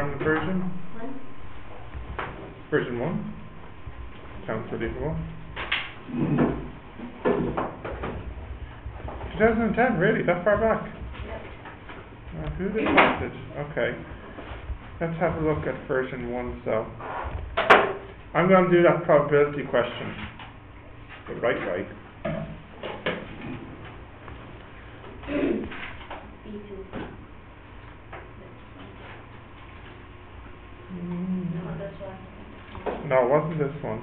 version? One? Version one? Sounds believable. Two thousand and ten, really, that far back? Yep. Uh, who detected? Okay. Let's have a look at version one, so. I'm gonna do that probability question. The right way. B two. No, this one. No, it wasn't this one.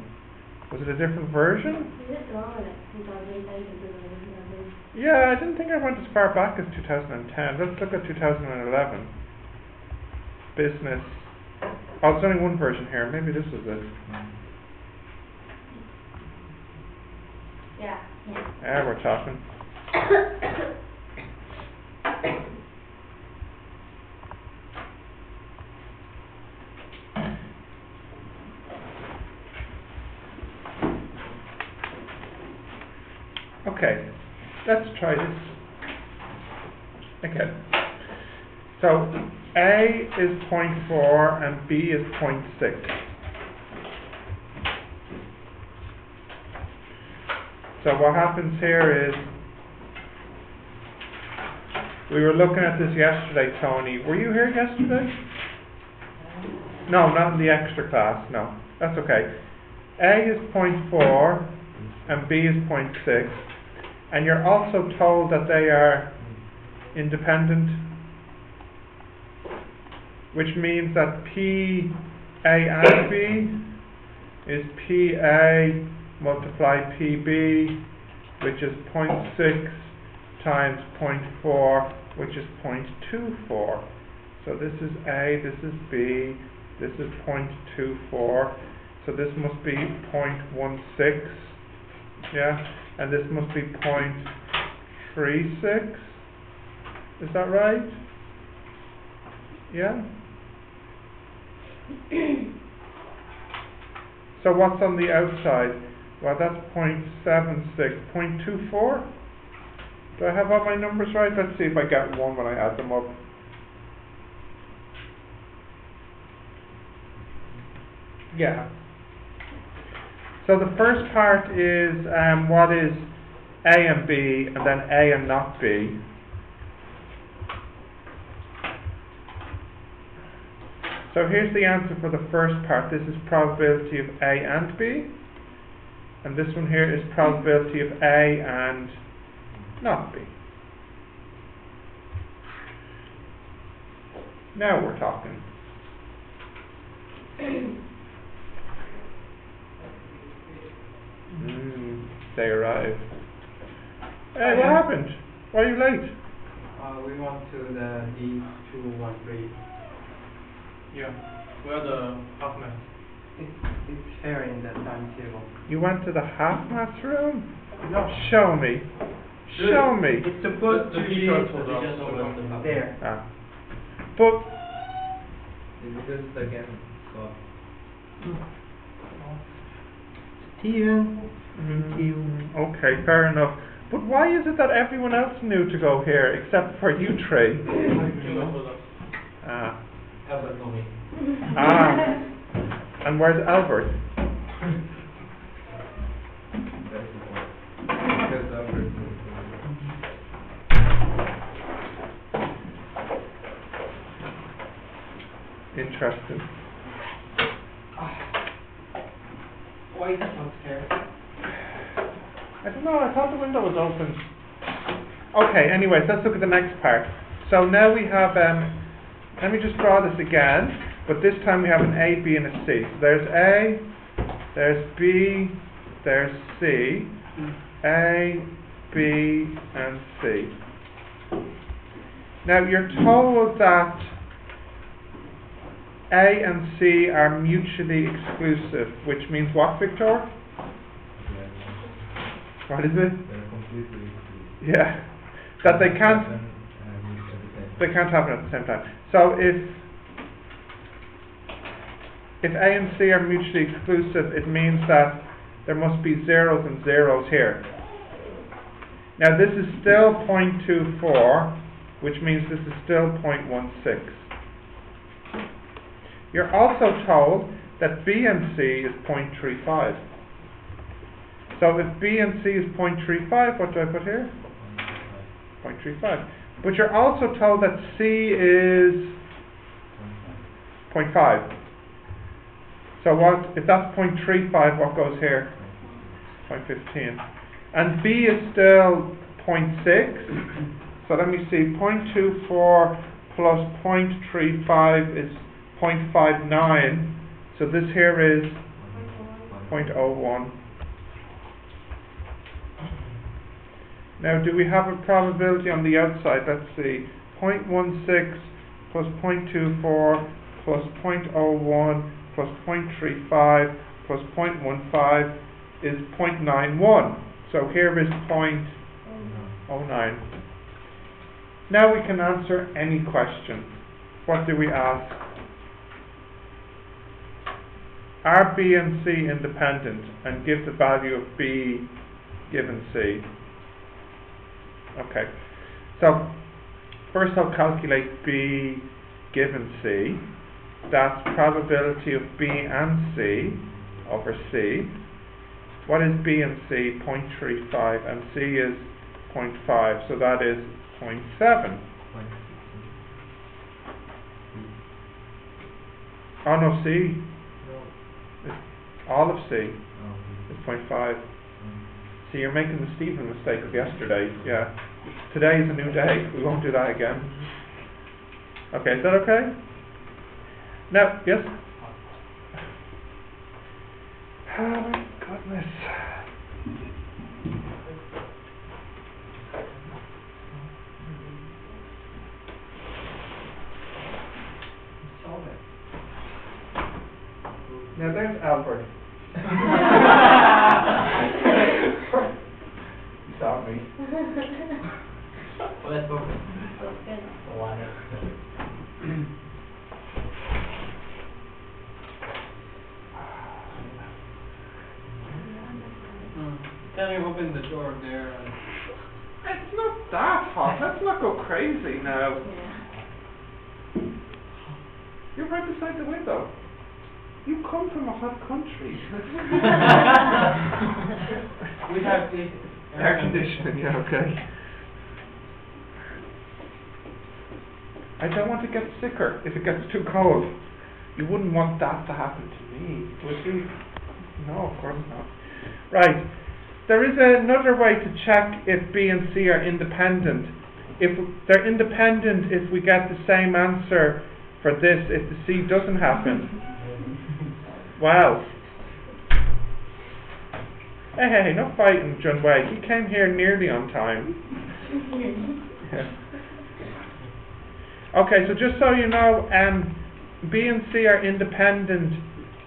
Was it a different version? Is it wrong, like, two thousand eight, two thousand Yeah, I didn't think I went as far back as two thousand and ten. Let's look at two thousand and eleven. Business. Oh, there's only one version here. Maybe this is it. Yeah, yeah. Yeah, we're talking. Okay, let's try this again. So A is 0.4 and B is 0.6. So what happens here is, we were looking at this yesterday, Tony. Were you here yesterday? No, not in the extra class, no. That's okay. A is 0.4 and B is 0.6. And you're also told that they are independent, which means that P A and B is PA multiply PB, which is 0.6 times 0.4, which is 0.24. So this is A, this is B, this is 0.24. So this must be 0.16, yeah, and this must be 0.36. Is that right? Yeah? So what's on the outside? Well, that's 0.76, 0.24? Do I have all my numbers right? Let's see if I get one when I add them up. Yeah. So the first part is um, what is A and B, and then A and not B. So here's the answer for the first part. This is probability of A and B. And this one here is probability of A and not B. Now we're talking. Mm, they arrived. Hey, what happened? Why are you late? Uh, we went to the D two one three. Yeah, where the half man? It's, it's here in the timetable. You went to the half mass room? No. Show me. Show me. It's supposed The- to the be teacher told us to come to half there. Ah. But This is again, so. Stephen. mm, okay, fair enough. But why is it that everyone else knew to go here except for you three? He was with us. Ah. Albert told. Ah. And where's Albert? That's the point. Because Albert. Interesting. Scared? I don't know, I thought the window was open. Okay, anyways, let's look at the next part. So now we have, um, let me just draw this again, but this time we have an A, B, and a C. So there's A, there's B, there's C, A, B, and C. Now you're told that A and C are mutually exclusive, which means what, Victor? What is it? They're completely. Yeah, that they can't And, and at the same they can't happen at the same time. So if if A and C are mutually exclusive, it means that there must be zeros and zeros here. Now this is still 0.24, which means this is still 0.16. You're also told that B and C is 0.35. So if B and C is 0.35, what do I put here? 0.35. But you're also told that C is 0.5. So what, if that's 0.35, what goes here? 0.15. And B is still 0.6. So let me see, 0.24 plus 0.35 is 0.59. So this here is 0.01. Now, do we have a probability on the outside? Let's see. 0.16 plus 0.24 plus 0.01 plus 0.35 plus 0.15 is 0.91. So here is 0.09. Now we can answer any question. What do we ask? Are B and C independent and give the value of B given C? Okay. So first I'll calculate B given C. That's probability of B and C over C. What is B and C? 0.35 and C is 0.5, so that is 0.7. Oh no, C, all of C is 0.5. Mm. See, you're making the Stephen mistake of yesterday, yeah. Today is a new day, we won't do that again. Okay, is that okay? Now, yes? Oh my goodness. Solve it. Now there's Albert. You saw me. Let's go. So good. One. Hmm. Can you open the door there It's not that hot, let's not go crazy now. Yeah. You're right beside the window. You come from a hot country. We have the Air conditioning, yeah, okay. I don't want to get sicker if it gets too cold. You wouldn't want that to happen to me, would you? No, of course not. Right. There is another way to check if B and C are independent. If they're independent, if we get the same answer for this, if the C doesn't happen. Wow. Hey, no fighting, John Wei. He came here nearly on time. Yeah. Okay, so just so you know, um, B and C are independent.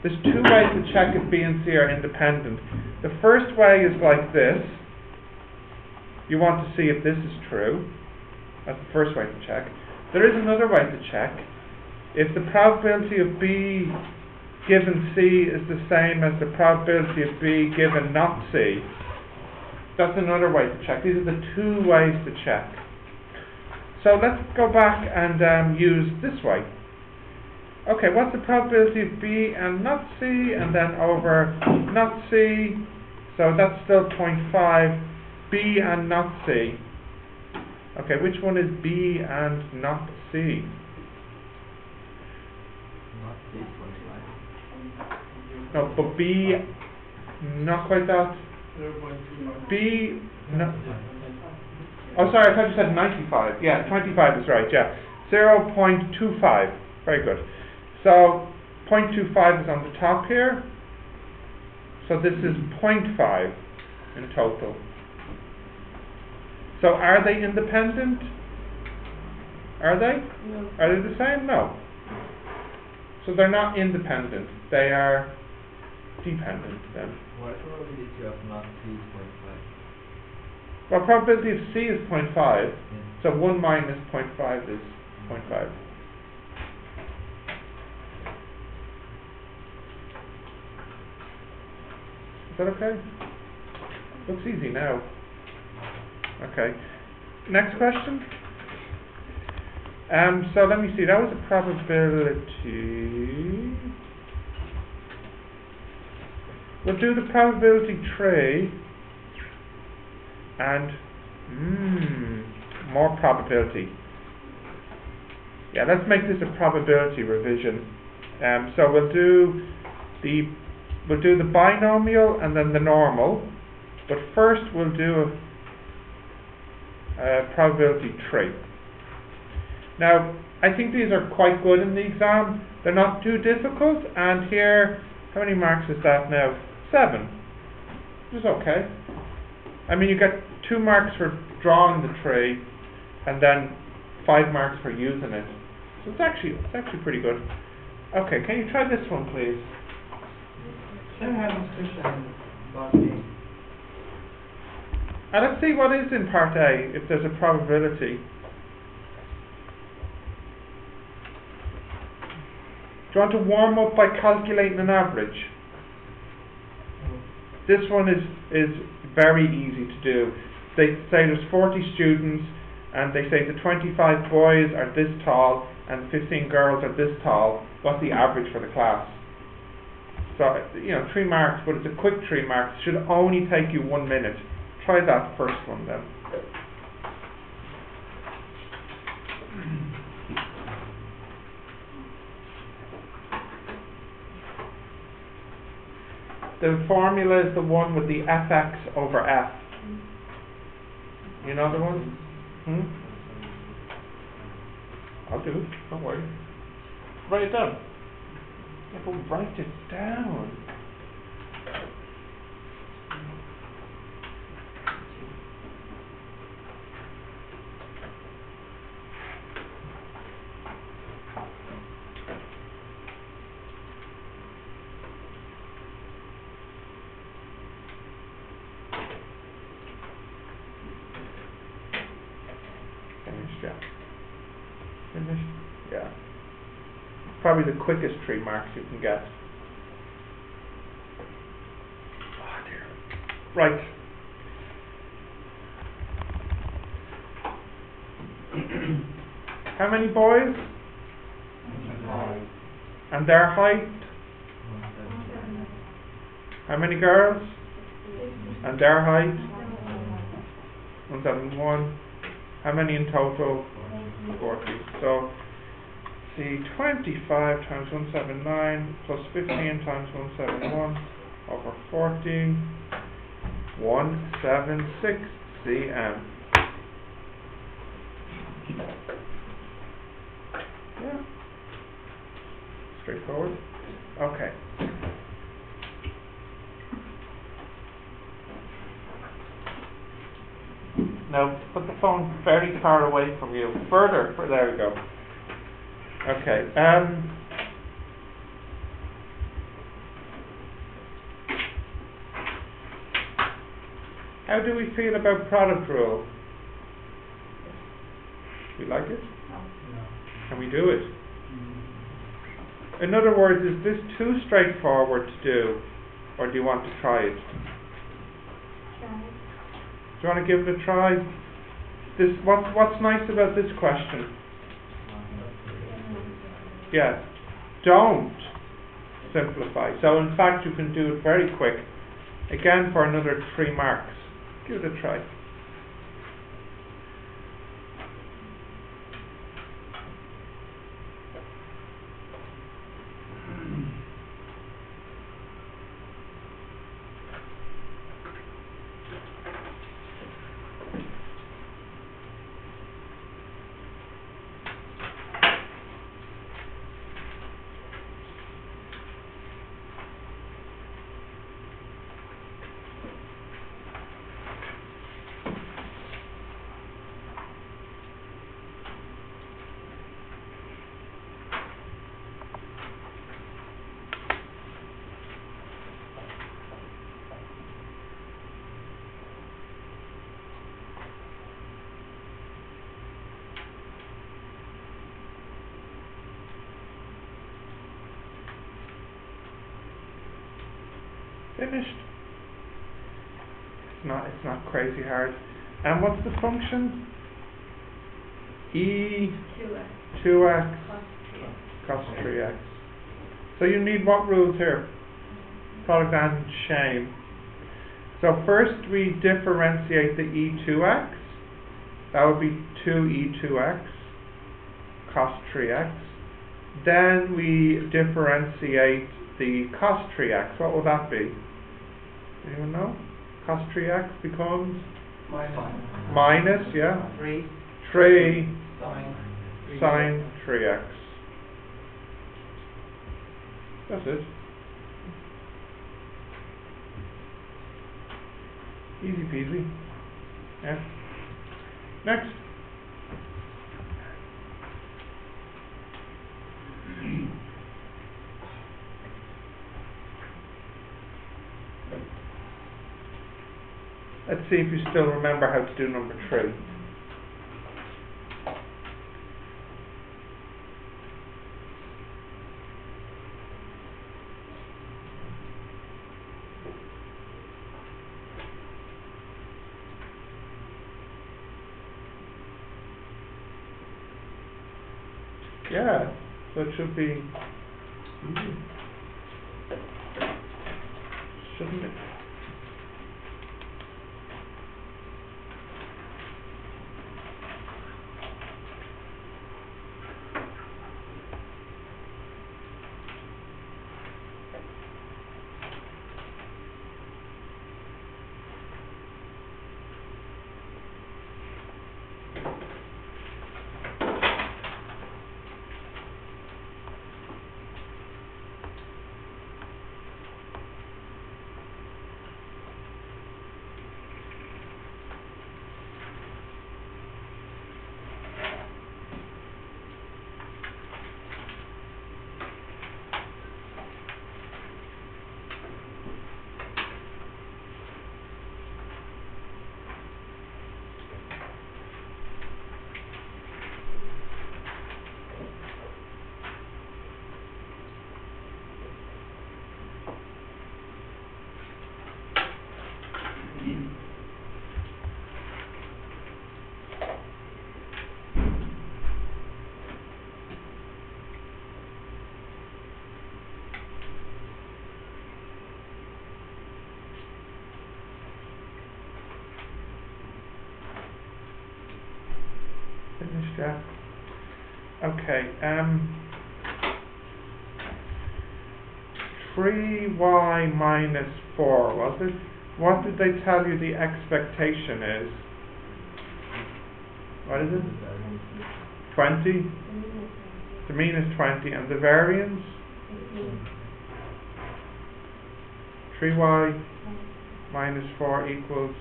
There's two ways to check if B and C are independent. The first way is like this. You want to see if this is true. That's the first way to check. There is another way to check. If the probability of B given C is the same as the probability of B given not C, that's another way to check. These are the two ways to check. So let's go back and um, use this way. Okay, what's the probability of B and not C, and then over not C, so that's still 0.5, B and not C. Okay, which one is B and not C? Not this one, right? No, but B, not quite that. zero point two five? B, no, oh sorry, I thought you said 95. Yeah, 25 is right, yeah. 0.25, very good. So 0.25 is on the top here. So this is 0.5 in total. So are they independent? Are they? No. Are they the same? No. So they're not independent. They are dependent then. What probability of not C is point five? Well, probability of C is 0.5. Yeah. So 1 minus 0.5 is 0.5. Is that okay? Looks easy now. Okay. Next question. Um, so let me see, that was a probability. We'll do the probability tree and, mmm, more probability. Yeah, let's make this a probability revision. Um, so we'll do the we'll do the binomial and then the normal, but first we'll do a, a probability tree. Now, I think these are quite good in the exam. They're not too difficult, and here, how many marks is that now? Seven. Which is okay. I mean, you get two marks for drawing the tree, and then five marks for using it. So it's actually it's actually pretty good. Okay, can you try this one, please? I have this question about me? And let's see what is in part A, if there's a probability. Do you want to warm up by calculating an average? This one is, is very easy to do. They say there's 40 students, and they say the 25 boys are this tall, and 15 girls are this tall. What's the average for the class? So, you know, three marks, but it's a quick three marks. Should only take you one minute. Try that first one then. The formula is the one with the fx over f. You know the one? Hmm? I'll do it, don't worry. Write it down. Yeah, but write it down. Finished, yeah. Finished, yeah. Probably the quickest three marks you can get. Oh dear. Right. How many boys? And their height? How many girls? And their height? One seven one. How many in total? Forty. So, see, twenty-five times one seven nine plus fifteen times one seven one over forty. One seven six cm. Yeah. Straightforward. Okay. Now, put the phone very far away from you. Further, there we go. Okay, um. How do we feel about product rule? We like it? Can we do it? In other words, is this too straightforward to do, or do you want to try it? Try. Do you want to give it a try? This what's what's nice about this question? Yeah, don't simplify. So in fact, you can do it very quick. Again, for another three marks. Give it a try. Finished. It's not it's not crazy hard. And what's the function? E Two X, two x plus three X. cos three x. So you need what rules here? Product and chain. So first we differentiate the e two x. That would be two e two x cos three x. Then we differentiate the cos three x. What will that be? Anyone know? Cos three x becomes Minus. minus, yeah, Three, three sine. three. sine three x. That's it. Easy peasy. Yeah. Next. Let's see if you still remember how to do number three. Yeah, so it should be easy. Shouldn't it? Finished, yeah. Okay, um. Three y minus four, was it? What did they tell you the expectation is? What is it? Twenty? The mean is twenty, and the variance? Three y minus four equals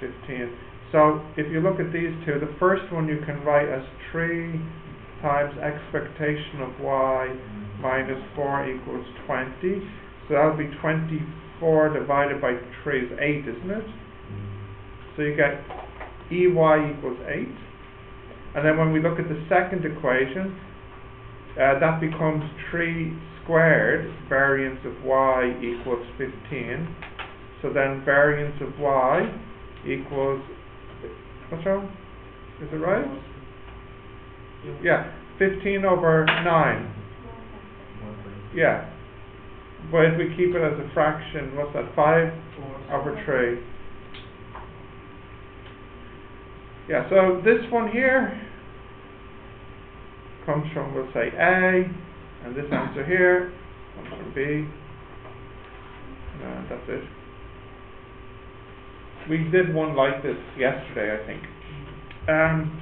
fifteen. So if you look at these two, the first one you can write as three times expectation of y minus four equals twenty. So that'll be twenty-four divided by three is eight, isn't it? So you get EY equals eight. And then when we look at the second equation, uh, that becomes three squared, variance of y equals fifteen. So then variance of y equals, what's wrong? Is it right? Yeah, fifteen over nine, yeah. But if we keep it as a fraction, what's that, five over three? Yeah, so this one here comes from, we'll say A, and this answer here comes from B. And that's it. We did one like this yesterday, I think. Um,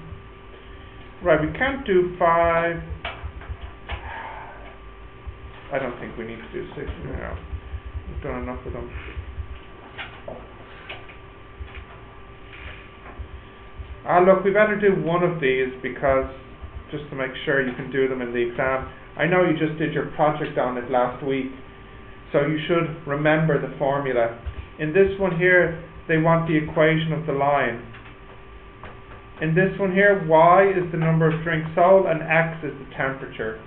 right, we can't do five. I don't think we need to do six now. We've done enough of them. Ah, look, we better do one of these because just to make sure you can do them in the exam. I know you just did your project on it last week, so you should remember the formula. In this one here, they want the equation of the line. In this one here, y is the number of drinks sold and x is the temperature.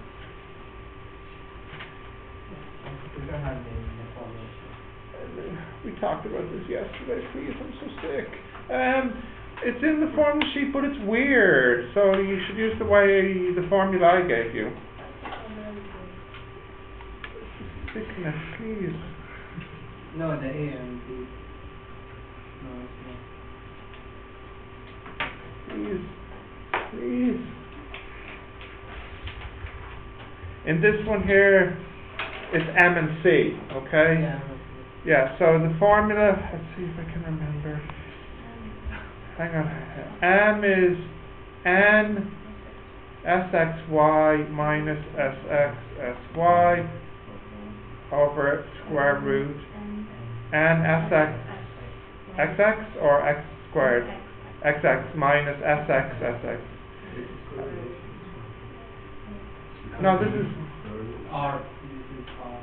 We don't have the information. We talked about this yesterday, please, I'm so sick. Um, it's in the formula sheet, but it's weird, so you should use the way, the formula I gave you. Sickness, please. No, the A and B. No, it's not. Please, please. In this one here, it's M and C, okay? Yeah. Yeah, so the formula, let's see if I can remember. Hang on. M is N SXY minus SXSY over square root N SX XX or X squared? XX minus SX SX. No, this is, R. This is R.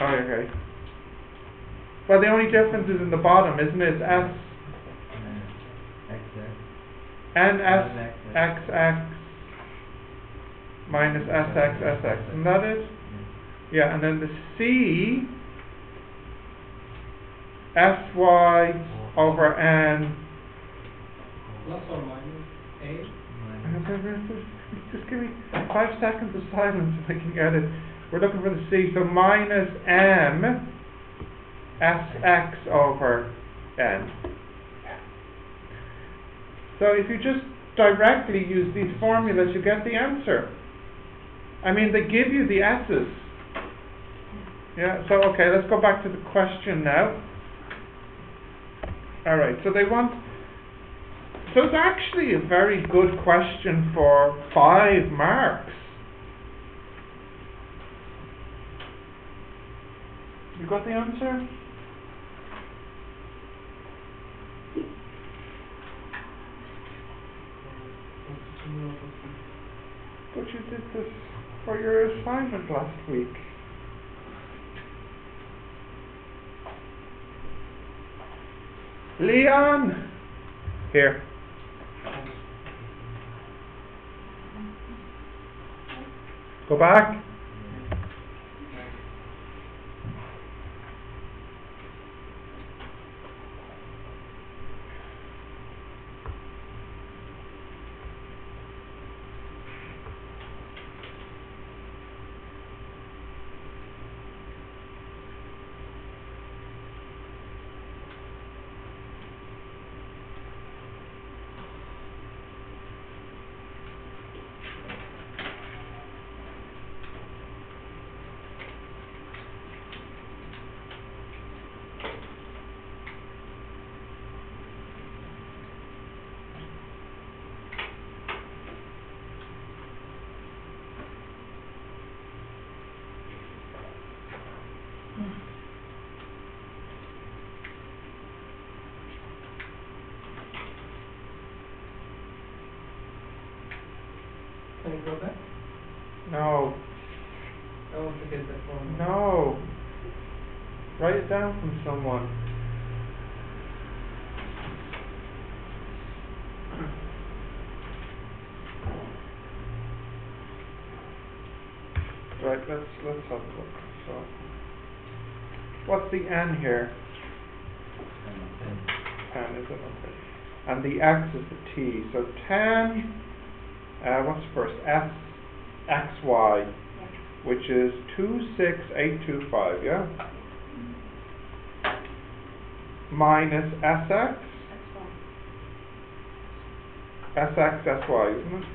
oh, okay. Well, the only difference is in the bottom, isn't it? It's S, N S X X minus SX SX. Isn't that it? Yeah, and then the C, SY over N. Plus or minus A. Just give me five seconds of silence if I can get it. We're looking for the C, so minus M SX over N. So if you just directly use these formulas, you get the answer. I mean, they give you the S's. Yeah, so okay, let's go back to the question now. Alright, so they want, so it's actually a very good question for five marks. You got the answer? But you did this for your assignment last week. Leon! Here. Go back. n here, is it? Okay. And the x is the t. So tan, uh, what's first? S, xy, which is 26825, yeah? Minus sx, sx, sy, isn't it?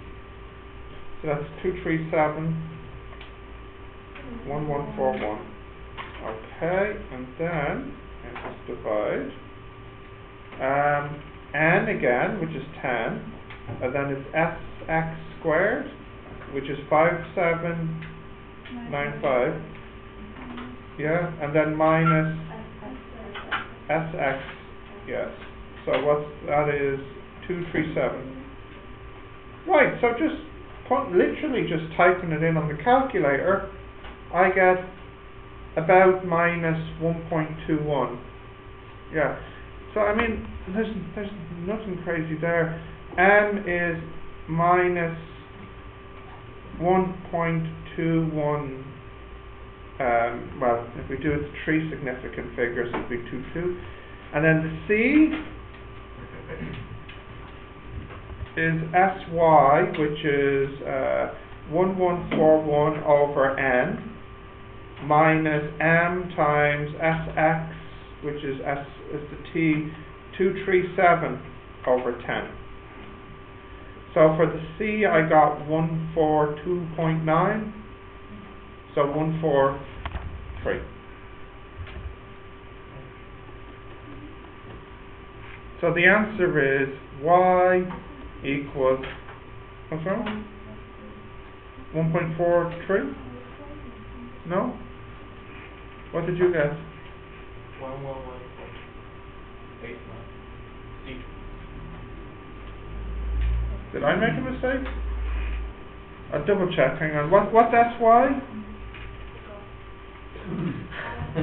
So that's 237, 1141. Okay, and then, let's divide. Um, n again, which is ten, and then it's sx squared, which is five, seven, nine, five. Yeah, and then minus sx, yes. So what's, that is two, three, seven. Right, so just put, literally just typing it in on the calculator, I get about minus one point two one. Yeah. So I mean, there's there's nothing crazy there. M is minus one point two one. Um, well, if we do it three significant figures, it'd be two two. And then the C is SY, which is uh, 1141 over N, minus M times SX, which is S is the T, 237 over 10. So for the C, I got 142.9, so 143. So the answer is y equals, what's wrong? 1.43? No? What did you guess? One, one, one, four. Eight, nine. C. Did I make a mistake? I'll double check, hang on. What, what that's why?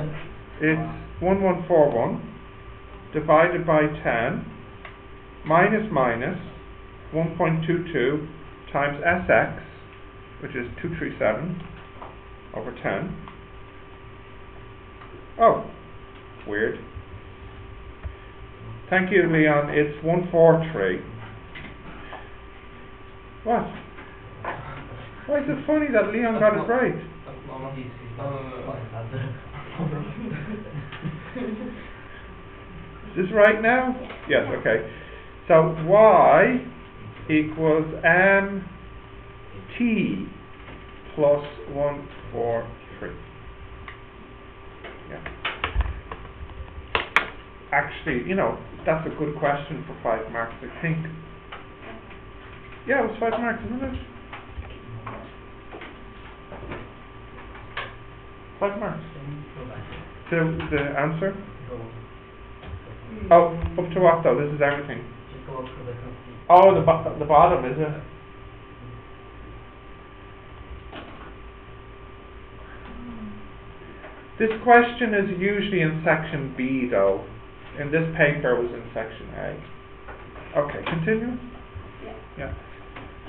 It's 1141 divided by 10 minus minus 1.22 times Sx, which is 237 over 10. Oh, weird. Thank you, Leon. It's 143. What? Why is it funny that Leon got it right? Is this right now? Yes, okay. So y equals m t plus 1, 4, 3. Yeah. Actually, you know, that's a good question for 5 marks, I think. Yeah, it was 5 marks, isn't it? 5 marks. The, the answer? Oh, up to what though? This is everything. Oh, the bo- the bottom, is it? This question is usually in section B though. In this paper it was in section A. Okay, continue? Yeah. Yeah.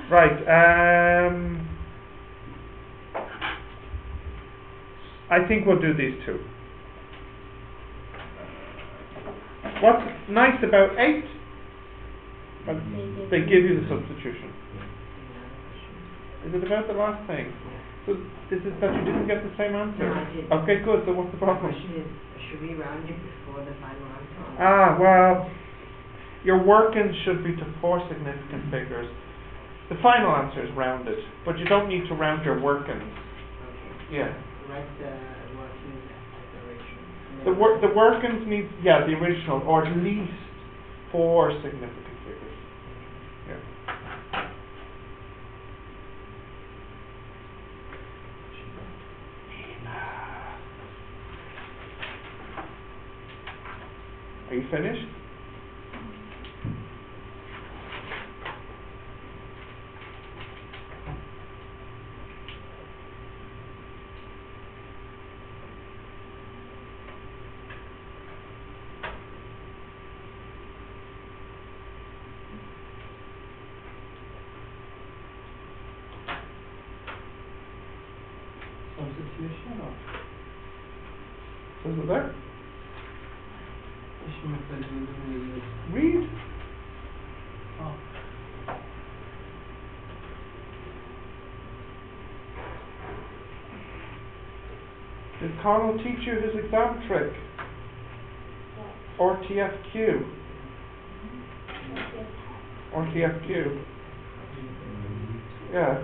Right, um, I think we'll do these two. What's nice about eight? Uh, They give you the substitution. Is it about the last thing? So this is that you didn't get the same answer? No, I didn't. Okay, good, so what's the problem? Question is, should we round it before the final answer? Ah, well, your workings should be to four significant figures. The final answer is rounded, but you don't need to round your workings. Okay. Yeah. Write the workings as the ratio. The wor- the workings need, yeah, the original, or at least four significant figures. Yeah. Are you finished? Substitution or Is it there? which method will we use? Read. Oh. Carl teach you his exam trick? RTFQ. RTFQ. Yeah.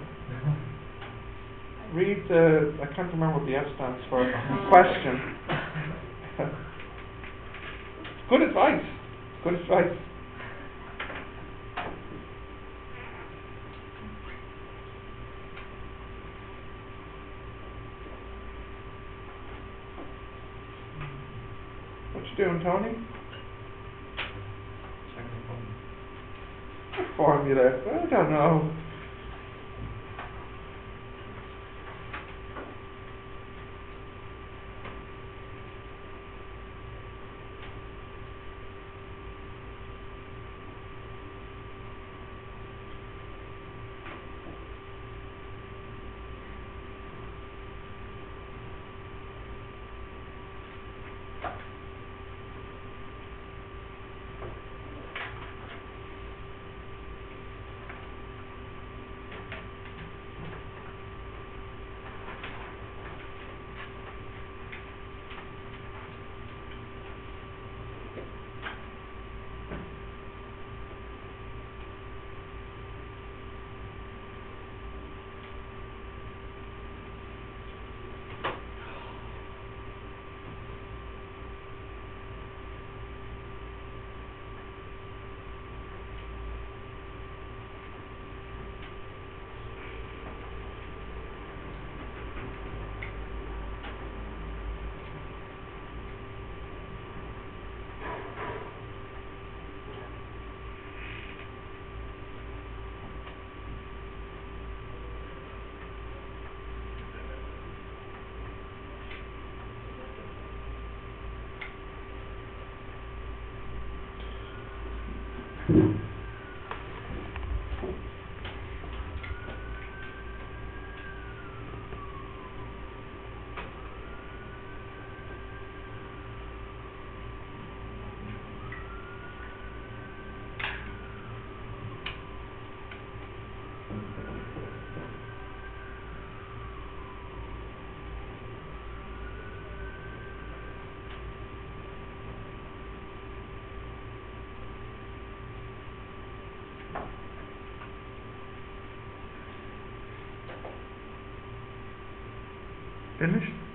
Read the, I can't remember what the F stands for, question. Good advice. Good advice. Doing, Tony? Formula? I don't know. Finished?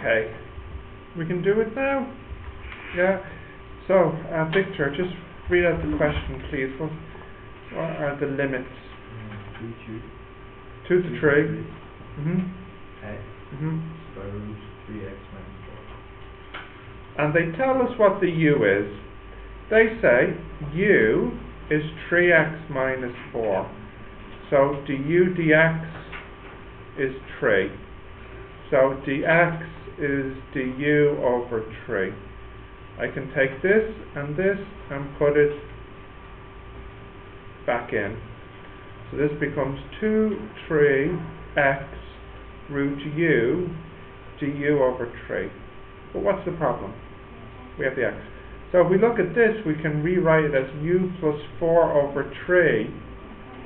Okay, we can do it now? Yeah, so, uh, Victor, just read out the question, please. What, what are the limits? Two, two. Two to three? Mm-hmm, X, mm-hmm. square three x minus four. And they tell us what the u is. They say u is 3x minus 4. So du dx is 3. So dx is du over 3. I can take this and this and put it back in. So this becomes 2, 3x root u du over 3. But what's the problem? We have the x. So if we look at this, we can rewrite it as u plus 4 over 3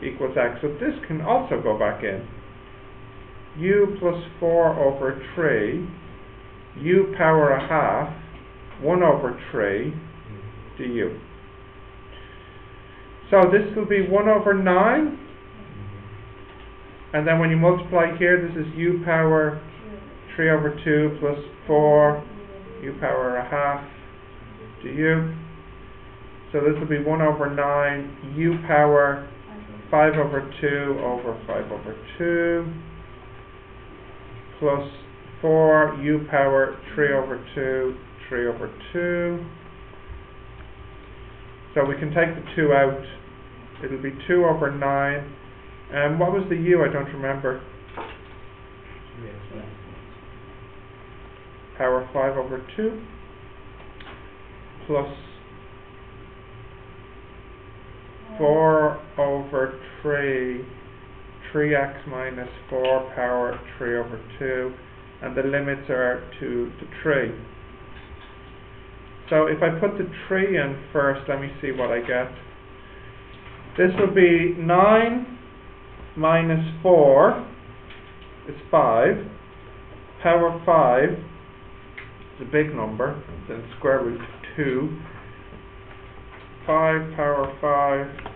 equals x. So this can also go back in. U plus 4 over 3, u power a half, 1 over 3 du. So this will be 1 over 9, and then when you multiply here, this is u power 3 over 2 plus 4, u power a half, du. So this will be 1 over 9, u power 5 over 2 over 5 over 2 plus 4 u power 3 over 2, 3 over 2. So we can take the 2 out. It'll be 2 over 9. And what was the u? I don't remember. Power 5 over 2 plus 4 over 3, 3x minus 4 power 3 over 2, and the limits are 2 to 3. So if I put the 3 in first, let me see what I get. This will be 9 minus 4 is 5, power 5 is a big number, then square root of 2, 5 power 5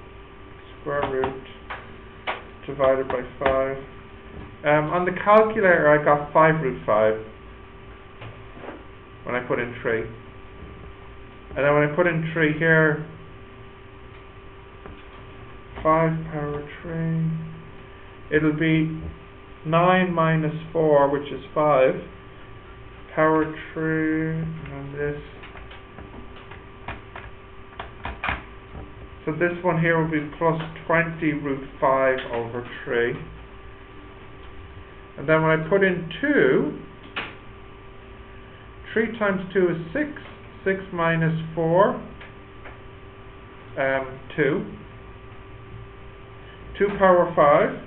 square root divided by 5. Um, on the calculator I got 5 root 5 when I put in 3. And then when I put in 3 here, 5 power 3, it'll be 9 minus 4, which is 5, power 3, and this So this one here will be plus 20 root 5 over 3. And then when I put in 2, 3 times 2 is 6. 6 minus 4, um, 2. 2 power 5.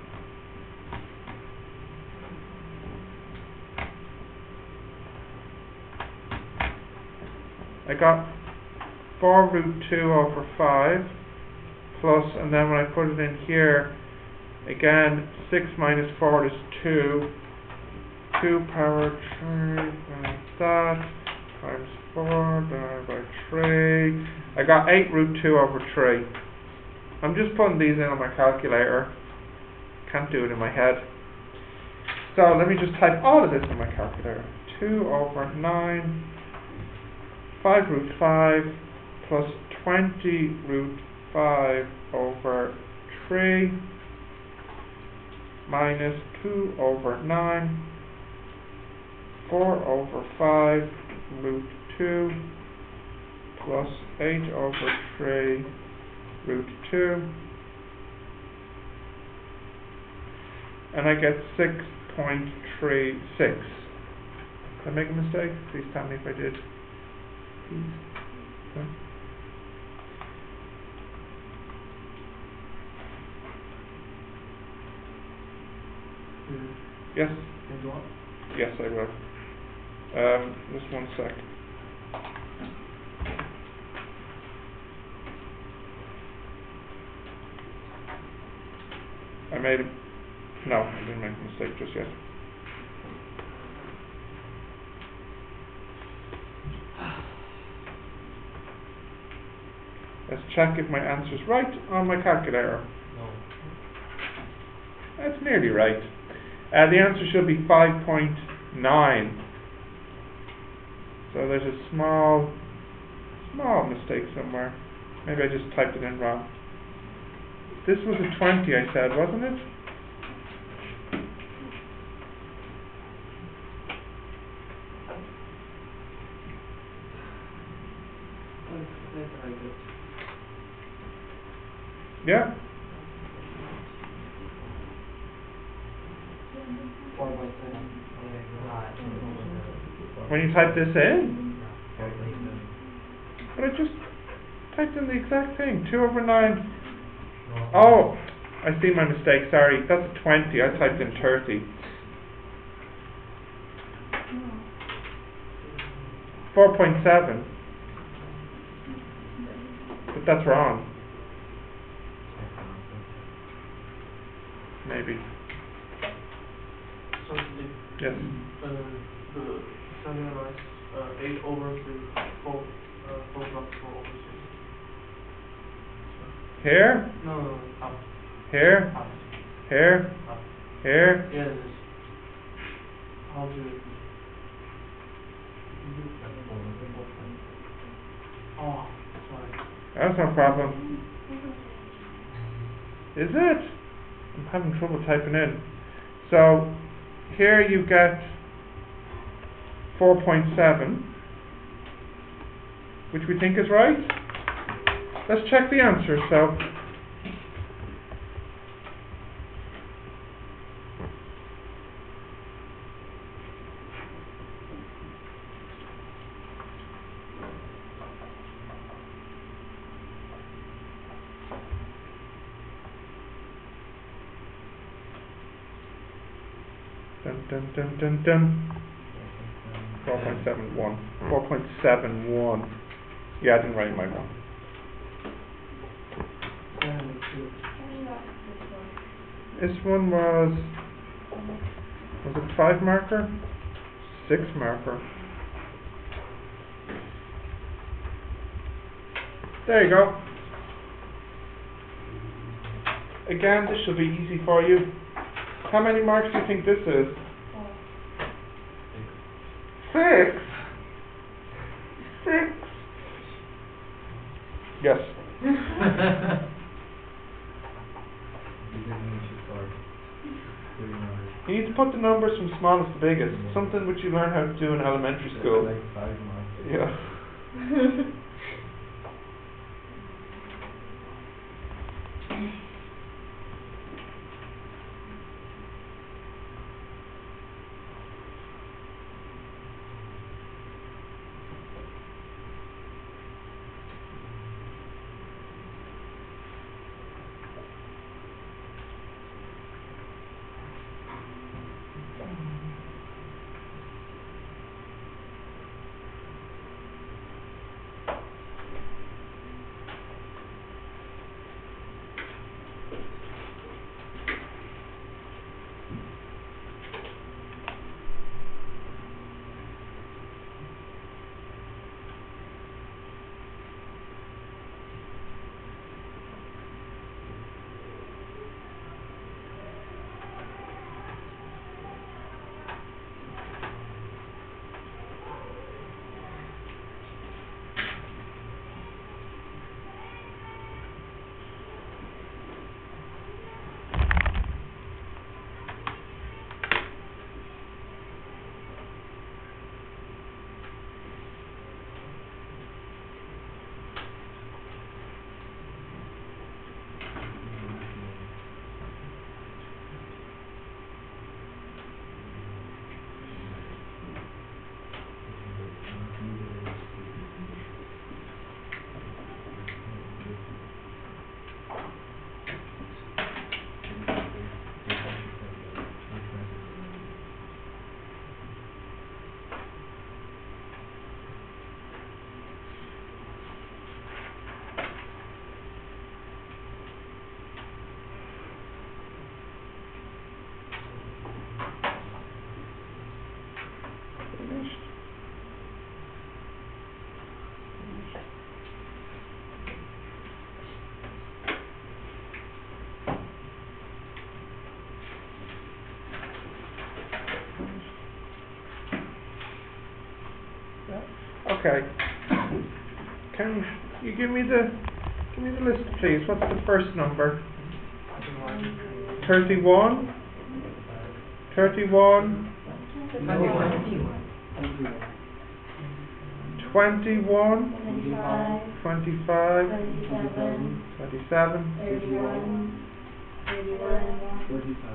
I got 4 root 2 over 5 plus, and then when I put it in here, again, 6 minus 4 is 2. 2 power 3 like that, times 4 divided by 3. I got 8 root 2 over 3. I'm just putting these in on my calculator. Can't do it in my head. So let me just type all of this in my calculator. 2 over 9, 5 root 5, plus 20 root 5 over 3 minus 2 over 9 4 over 5 root 2 plus 8 over 3 root 2 and I get six point three six. Did I make a mistake? Please tell me if I did. Please. Okay. Yes, yes, I will. Um, just one sec. I made a, no, I didn't make a mistake just yet. Let's check if my answer's right on my calculator. No. That's nearly right. Uh, the answer should be five point nine. So there's a small, small mistake somewhere. Maybe I just typed it in wrong. This was a twenty, I said, wasn't it? That's, that's very good. Yeah. Four by seven. When you type this in, but I just typed in the exact thing. Two over nine. Oh, I see my mistake. Sorry, that's a twenty. I typed in thirty. Four point seven. But that's wrong. Maybe. Yes. Uh, the something like, uh, eight over three, four, uh, four plus four over three. Here, No, no, no, half, here, half, here, half. here. Yeah, this. How to? Oh, sorry. That's no problem. Is it? I'm having trouble typing in. So here you get 4.7, which we think is right. Let's check the answer. So dun dun dun dun dun. 4.71. 4.71. Yeah, I didn't write my one. This one was, was it five marker? Six marker. There you go. Again, this should be easy for you. How many marks do you think this is? Six? Six? Yes. You need to start doing numbers. You need to put the numbers from smallest to biggest, something which you learn how to do in elementary school. Like five marks. Yeah. Okay. Can you give me the, give me the list, please? What's the first number? Thirty-one? Thirty-one? Twenty-one? Twenty-five, Twenty-seven? thirty-one, thirty-one,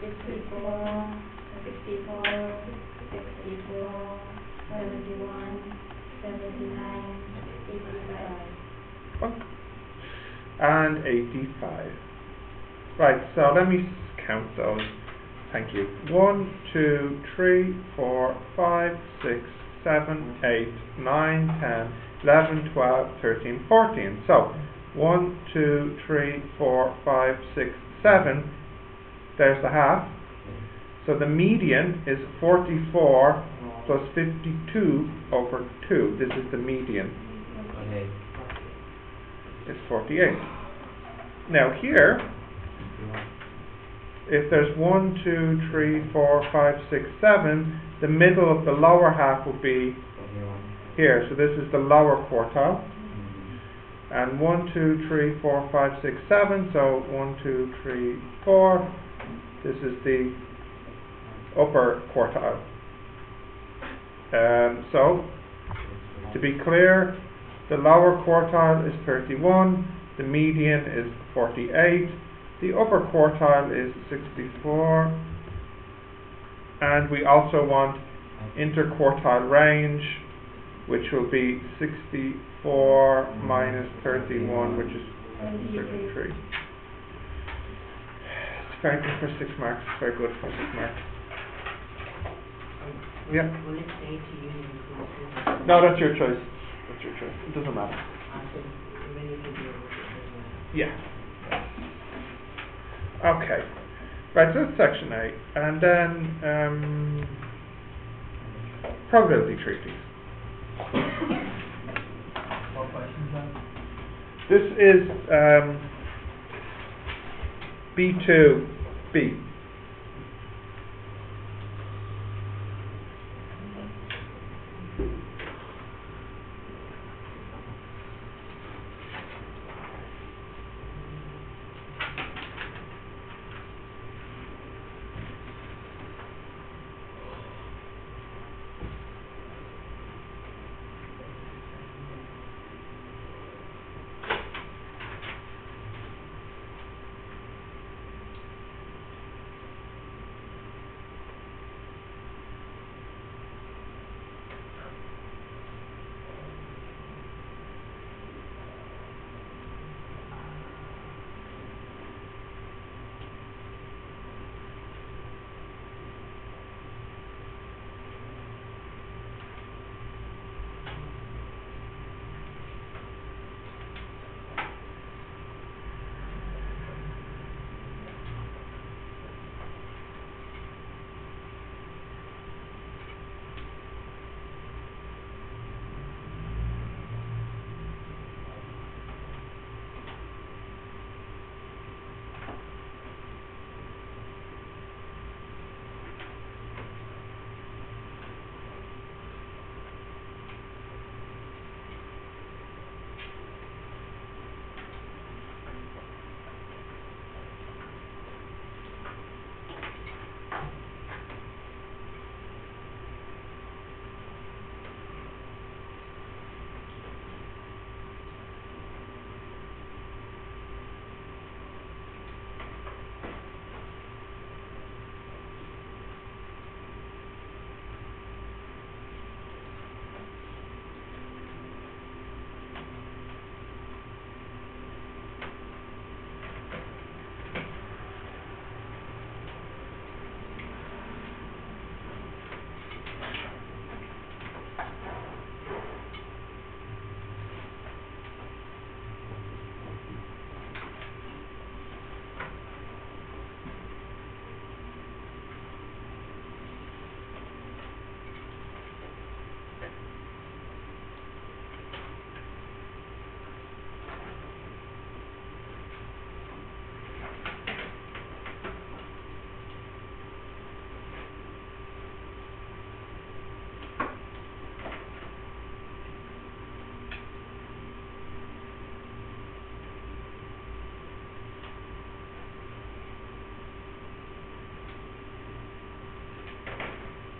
64, 64, 64, 71, 79, 85. And 85. Right, so let me count those. Thank you. 1, 2, 3, 4, 5, 6, 7, 8, 9, 10, 11, 12, 13, 14. So, 1, 2, 3, 4, 5, 6, 7, there's the half. So the median is forty-four plus fifty-two over two. This is the median. Okay. It's forty-eight. Now here, if there's one, two, three, four, five, six, seven, the middle of the lower half will be here. So this is the lower quartile. Mm-hmm. And one, two, three, four, five, six, seven. So one, two, three, four. This is the upper quartile. Um, so, to be clear, the lower quartile is 31, the median is 48, the upper quartile is 64, and we also want interquartile range, which will be 64 minus 31, which is 33. It's very good for six marks. It's very good for six marks. Yeah. Will it say to use inclusive? No, that's your choice. That's your choice. It doesn't matter. I said, even if you do it, it Yeah. Okay. Right, so that's section eight. And then, um, probability trees. What questions then? This is, um, B2B.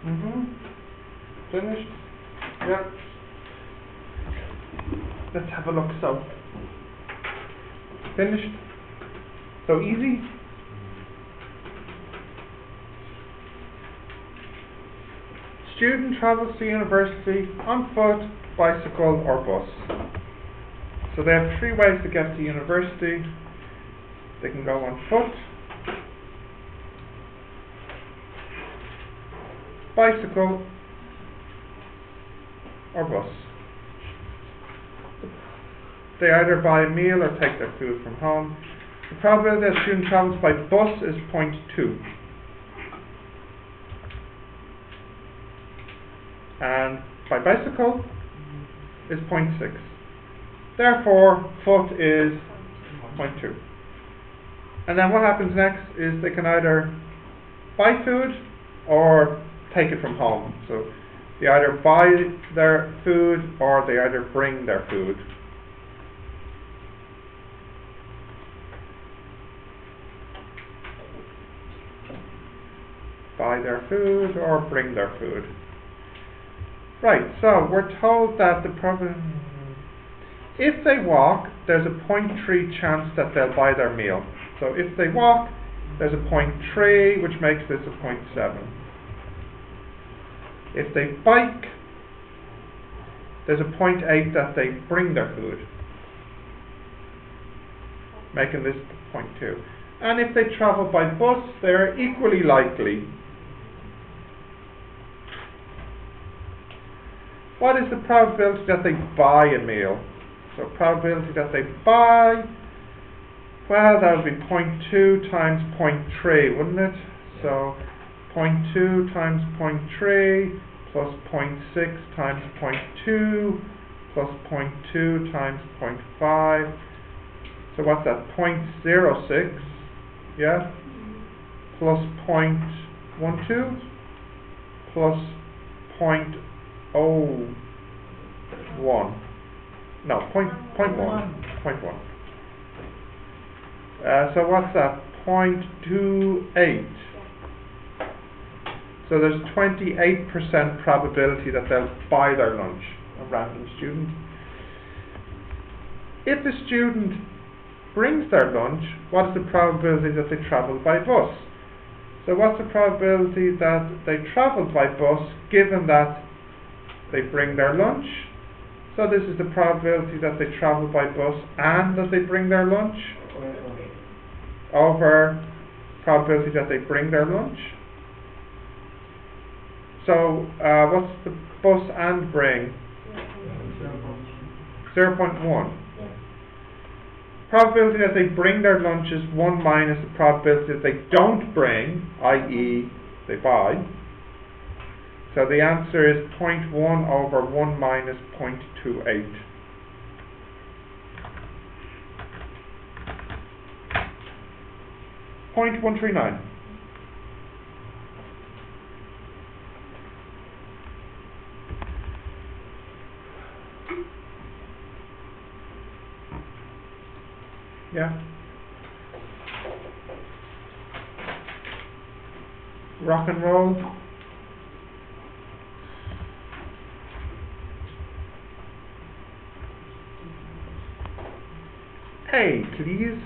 Mm-hmm. Finished? Yeah. Let's have a look, so. Finished? So easy? Student travels to university on foot, bicycle or bus. So they have three ways to get to university. They can go on foot, bicycle or bus. They either buy a meal or take their food from home. The probability that a student travels by bus is 0.2. And by bicycle is 0.6. Therefore, foot is 0.2. And then what happens next is they can either buy food or take it from home. So they either buy their food or they either bring their food. Buy their food or bring their food. Right, so we're told that the problem. If they walk, there's a 0.3 chance that they'll buy their meal. So if they walk, there's a 0.3, which makes this a 0.7. If they bike, there's a 0.8 that they bring their food, making this 0.2. And if they travel by bus, they're equally likely. What is the probability that they buy a meal? So probability that they buy, well, that would be 0.2 times 0.3, wouldn't it? So 0.2 times 0.3 plus 0.6 times 0.2 plus 0.2 times 0.5. So what's that? 0.06, yeah? Plus 0.12 plus 0.01. No, point, point one. Point one. Uh, so what's that? 0.28. So there's a 28% probability that they'll buy their lunch, a random student. If a student brings their lunch, what is the probability that they travel by bus? So what's the probability that they travel by bus given that they bring their lunch? So this is the probability that they travel by bus and that they bring their lunch over probability that they bring their lunch. So uh, what's the bus and bring? 0.1. Probability that they bring their lunch is 1 minus the probability that they don't bring, i.e. they buy. So the answer is 0.1 over 1 minus 0.28. Point one three nine. Yeah. Rock and roll. Hey, please.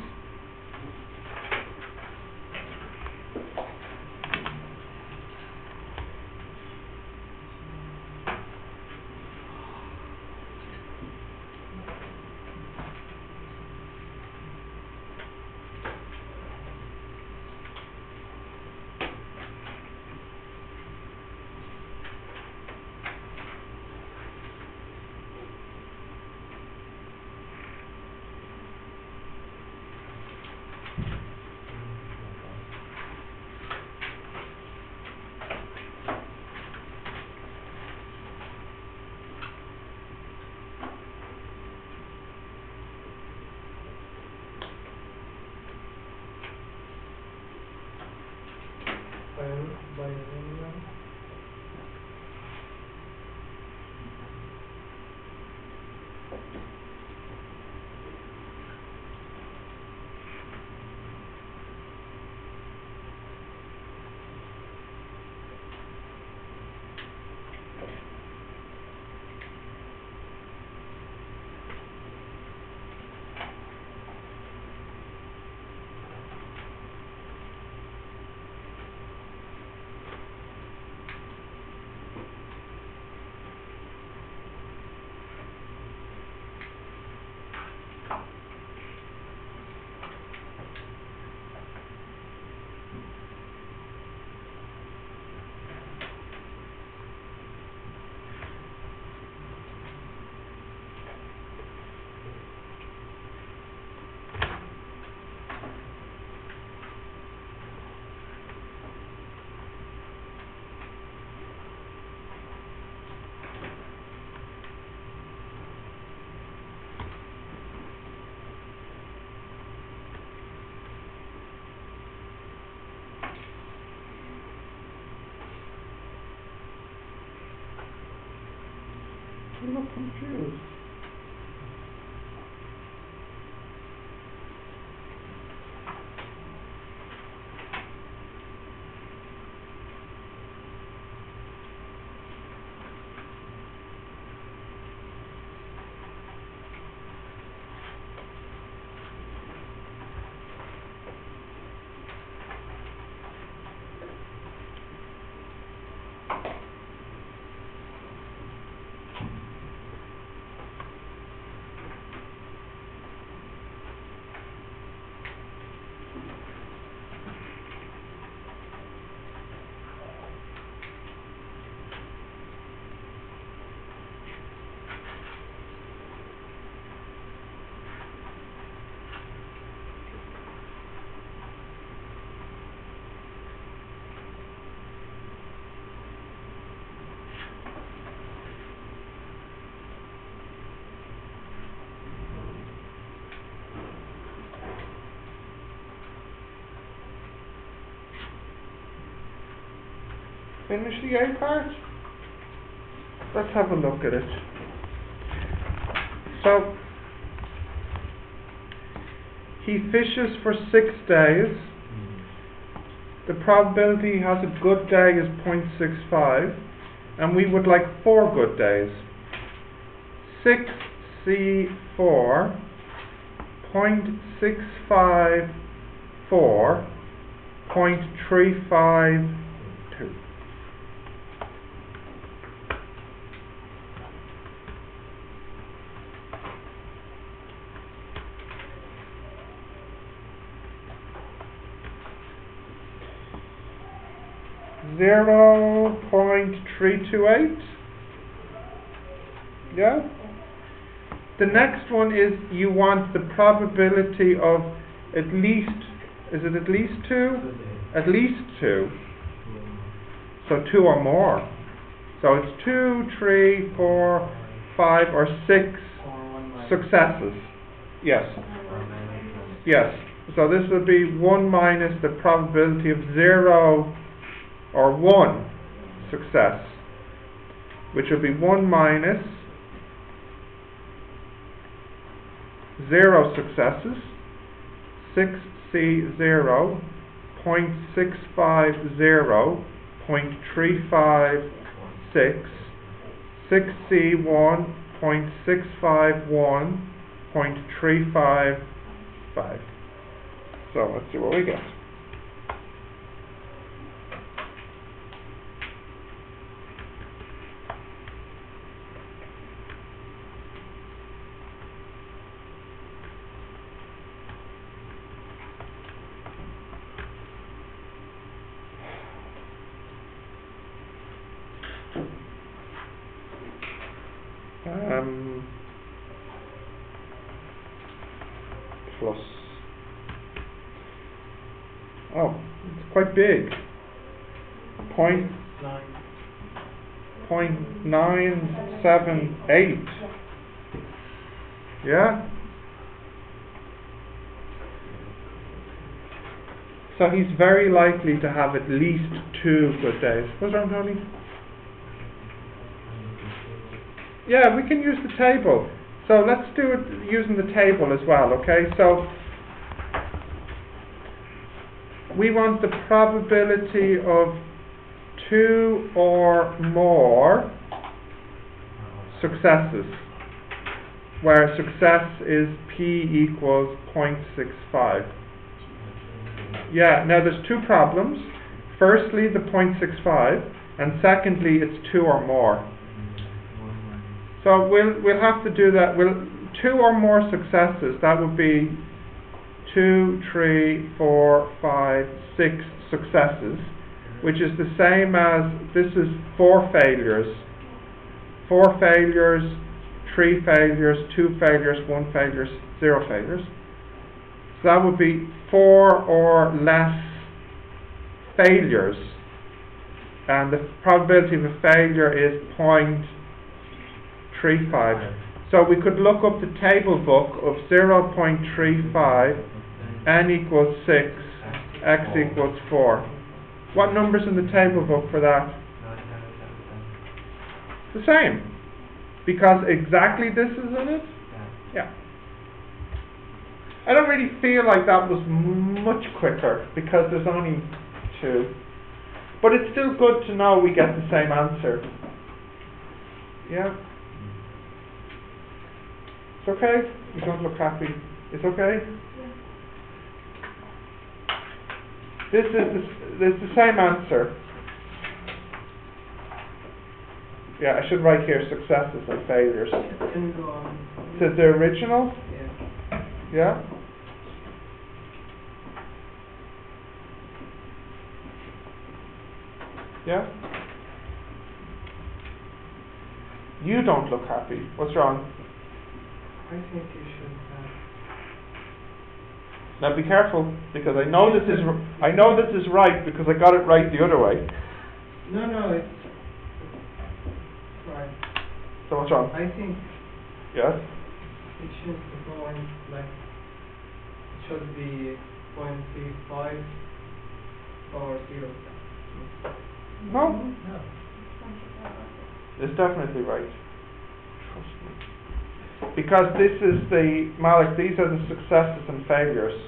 You look confused. finish the A part? Let's have a look at it. So, he fishes for six days. The probability he has a good day is 0.65, and we would like four good days. 6C4, 0.654, 0.35. 0.328. Yeah? The next one is you want the probability of at least, is it at least two? At least two. So two or more. So it's two, three, four, five, or six successes. Yes. Yes. So this would be 1 minus the probability of 0 or one success, which would be one minus zero successes, six C zero, point six five zero, point three five six, six C one, point six five one, point three five five. So let's see what we get. Um, plus. Oh, it's big. Point point nine seven eight. Yeah. So he's very likely to have at least two good days. What's wrong, Tony? Yeah, we can use the table. So let's do it using the table as well, okay? So we want the probability of two or more successes, where success is p equals 0.65. Yeah, now there's two problems. Firstly, the 0.65, and secondly, it's two or more. So we'll we'll have to do that. We'll two or more successes. That would be two, three, four, five, six successes, which is the same as this is four failures. Four failures, three failures, two failures, one failure, zero failures. So that would be four or less failures. And the probability of a failure is 0.35. So we could look up the table book of zero point three five, n equals six, x equals four. What number's in the table book for that? The same. Because exactly this is in it? Yeah. Yeah. I don't really feel like that was much quicker because there's only two. But it's still good to know we get the same answer. Yeah? It's okay? You don't look happy. It's okay? This is the, s- this is the same answer. Yeah, I should write here successes and failures. It the original, Yeah. yeah? Yeah? You don't look happy. What's wrong? I think you should have. Now be careful, because I know this is, r- I know this is right because I got it right the other way. No, no, it's, right. So what's wrong? I think Yes? it should be going like, it should be point three five or zero. No? No. It's definitely right. Trust me. Because this is the, Malik, these are the successes and failures.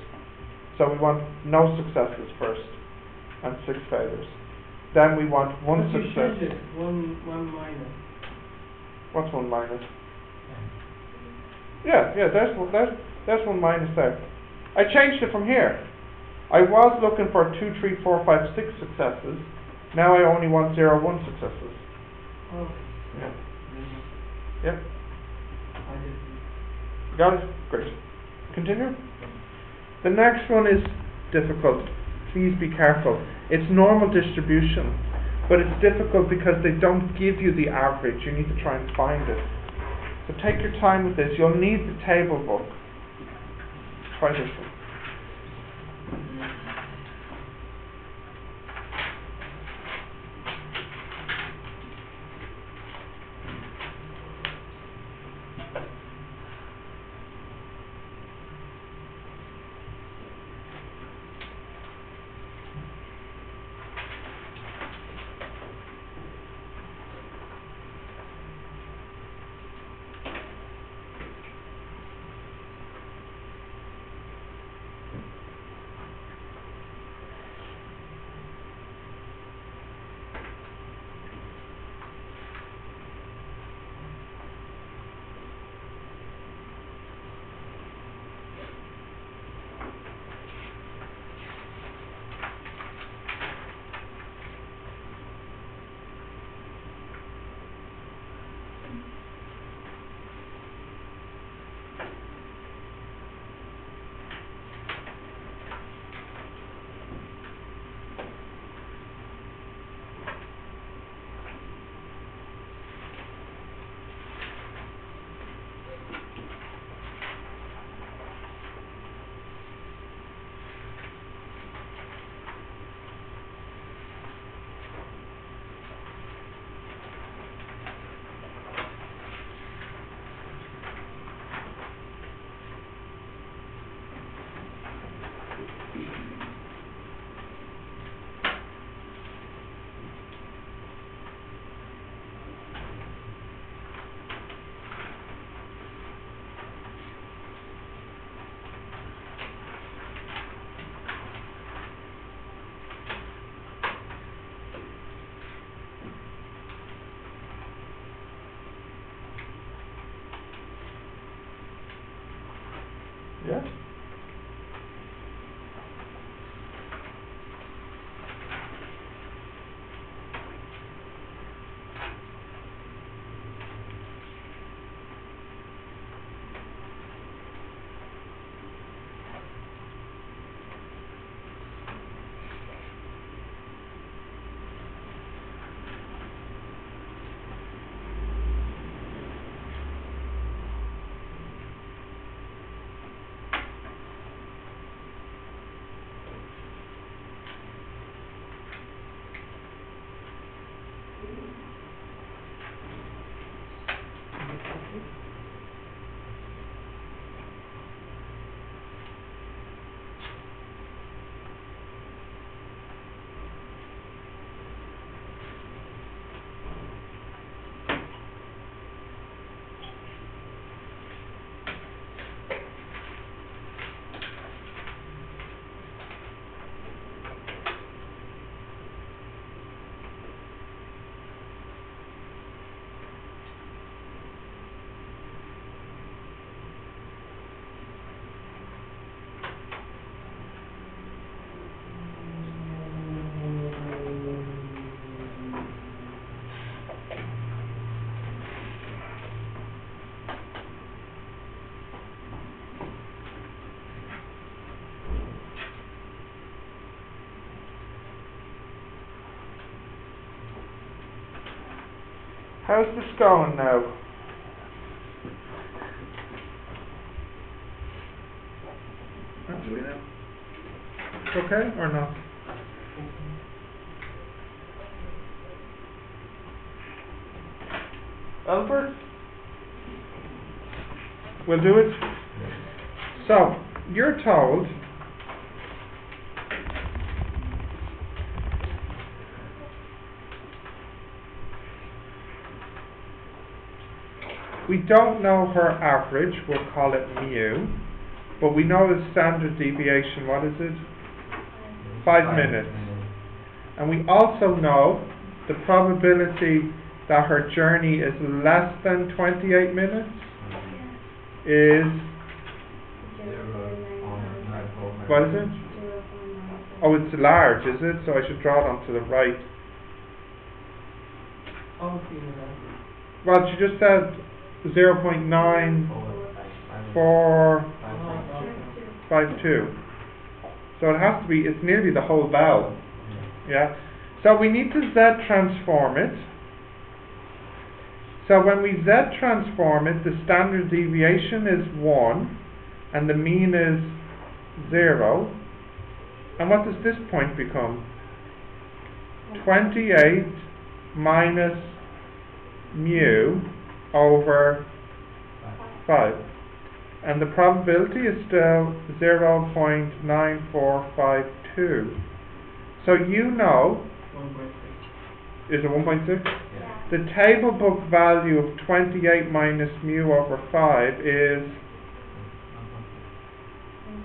So we want no successes first and six failures. Then we want one But you success. changed it, one, one minus. What's one minus? Yeah, yeah, there's one, there's, there's one minus there. I changed it from here. I was looking for two, three, four, five, six successes. Now I only want zero, one successes. Oh. Yeah. Yep. I didn't. Got it? Great. Continue. The next one is difficult. Please be careful. It's normal distribution, but it's difficult because they don't give you the average. You need to try and find it. So take your time with this. You'll need the table book. Try this one. How's this going now? Angelina? It's okay or not? Albert? We'll do it. So, you're told we don't know her average, we'll call it mu, but we know the standard deviation, what is it? Five minutes. And we also know the probability that her journey is less than 28 minutes is, what is it? Oh, it's large, is it? So I should draw it onto the right. Oh, okay, yeah. Well, she just said 0.942. So it has to be, it's nearly the whole vowel. Yeah? So we need to Z transform it. So when we Z transform it, the standard deviation is 1 and the mean is 0. And what does this point become? 28 minus mu over 5. And the probability is still 0.9452. So you know, One point six. is it 1.6? Yeah. The table book value of 28 minus mu over 5 is,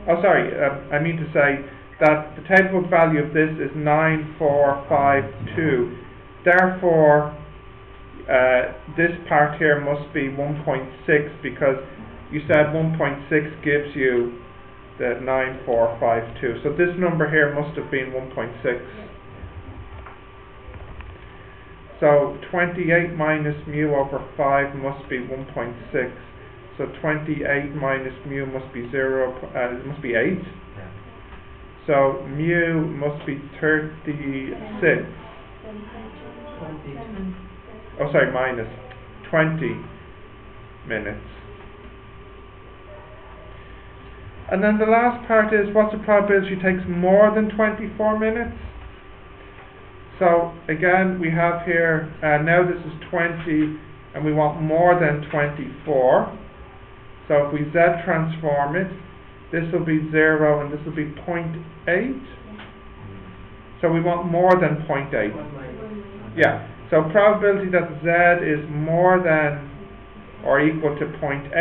oh sorry, uh, I mean to say that the table book value of this is 9452. Therefore, uh, this part here must be 1.6 because you said 1.6 gives you the 9452. So this number here must have been 1.6. So 28 minus mu over 5 must be 1.6. So 28 minus mu must be 0, uh, it must be 8. So mu must be 36. Twenty. Oh, sorry, minus 20 minutes. And then the last part is what's the probability she takes more than 24 minutes? So again, we have here, uh, now this is 20 and we want more than 24. So if we Z transform it, this will be 0 and this will be 0.8. So we want more than 0.8. Yeah, so probability that Z is more than or equal to 0.8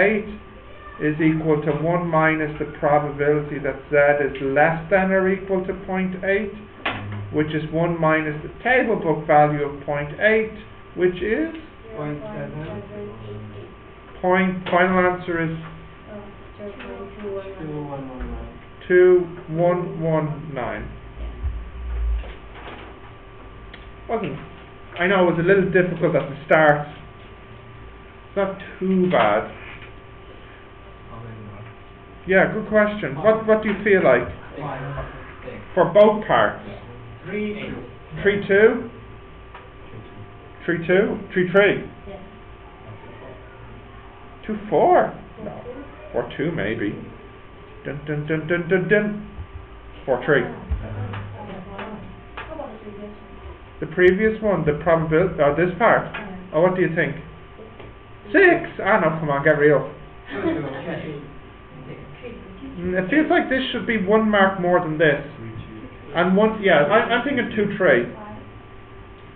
is equal to 1 minus the probability that Z is less than or equal to 0.8, which is 1 minus the table book value of 0.8, which is Point 0.7 point, final answer is Two one one nine. 2119. Wasn't, I know it was a little difficult at the start. Not too bad. Yeah, good question. What what do you feel like for both parts? Three, two. Three two, three three three, two four, no, four two maybe. Dun dun dun dun dun dun. Four three. The previous one, the probability, uh, this part. Oh, what do you think? Six. Ah no, come on, get real. Mm, It feels like this should be one mark more than this. And one, yeah, I, I'm thinking two three.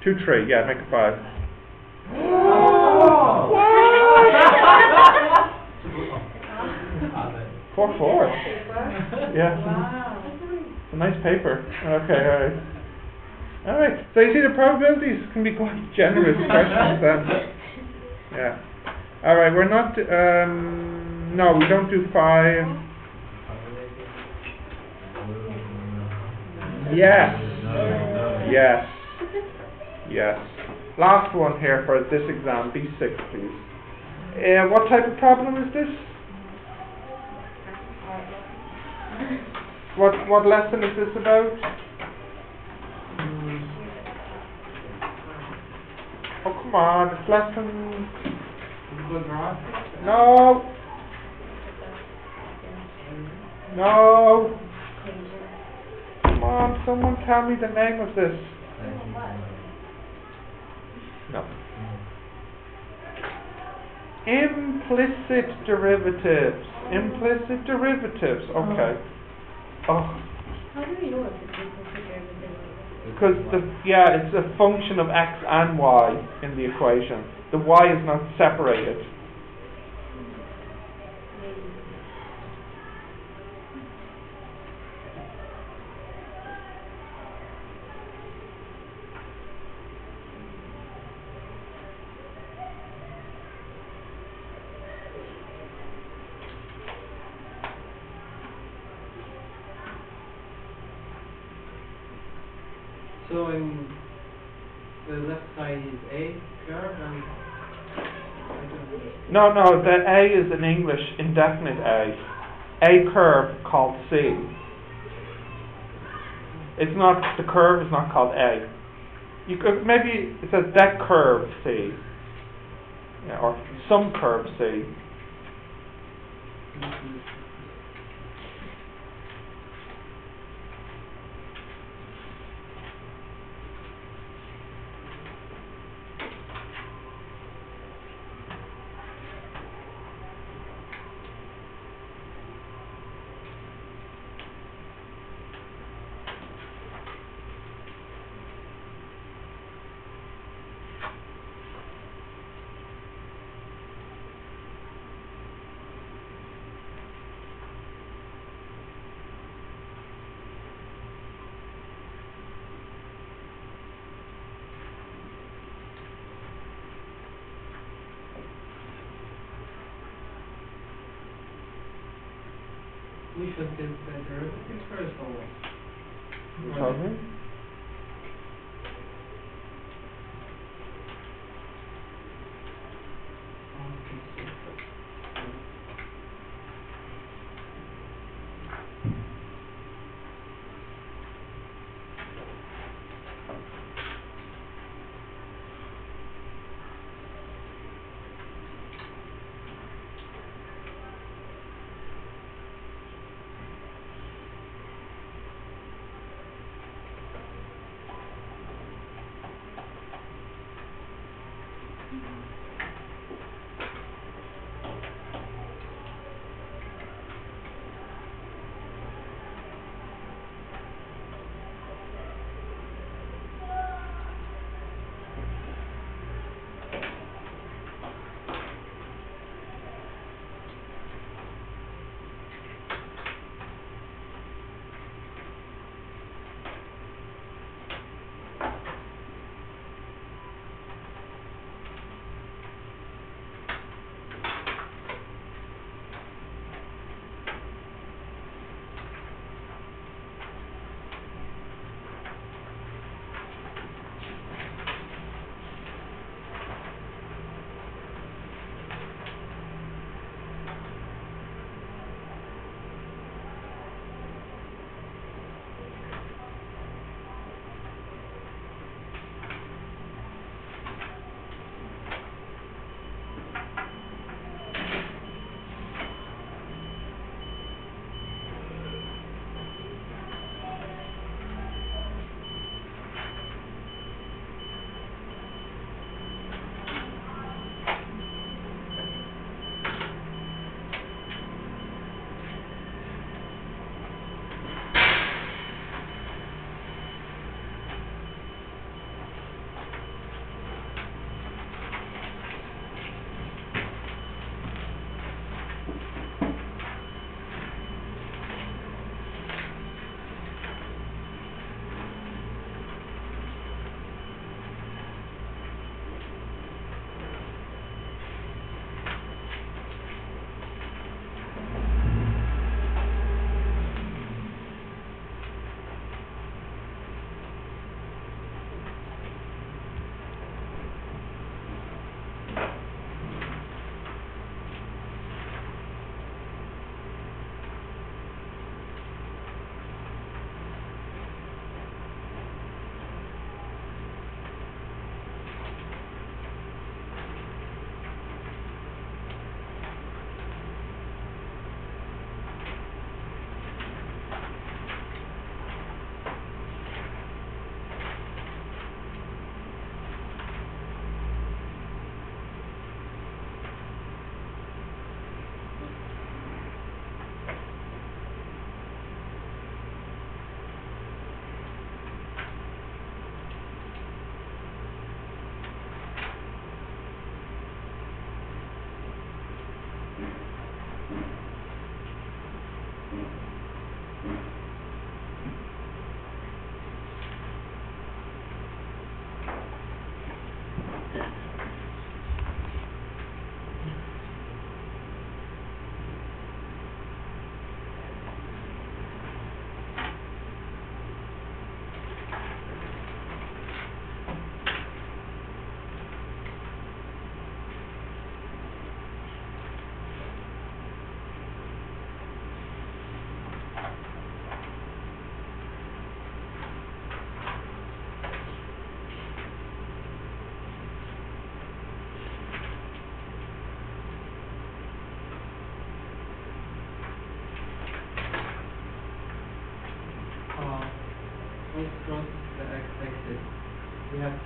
Two three, yeah, make it five. Four four. Yeah. It's a nice paper. Okay, alright. Alright, so you see the probabilities can be quite generous questions then. Yeah. Alright, we're not, um, no, we don't do five. Yes. Yes. Yes. Last one here for this exam, B6 please. Uh, what type of problem is this? What what lesson is this about? Oh come on, it's less than... No! No! Come on, someone tell me the name of this. No. Implicit derivatives. Implicit derivatives. Okay. Oh, How do we know if it's implicit derivative? Because the yeah, it's a function of x and y in the equation. The y is not separated. So in the left side is A curve and I don't know. No, no, the a is an English indefinite a. A curve called c. It's not the curve is not called a. You could maybe it says that curve c. Yeah, or some curve c.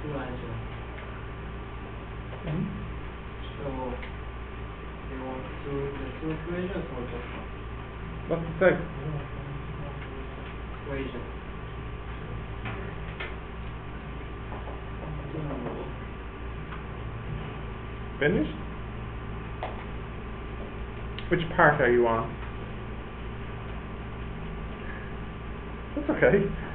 two angles. Hmm? So, you want two, the two equations or just one? What's it say? Equation. Finished? Which part are you on? That's okay.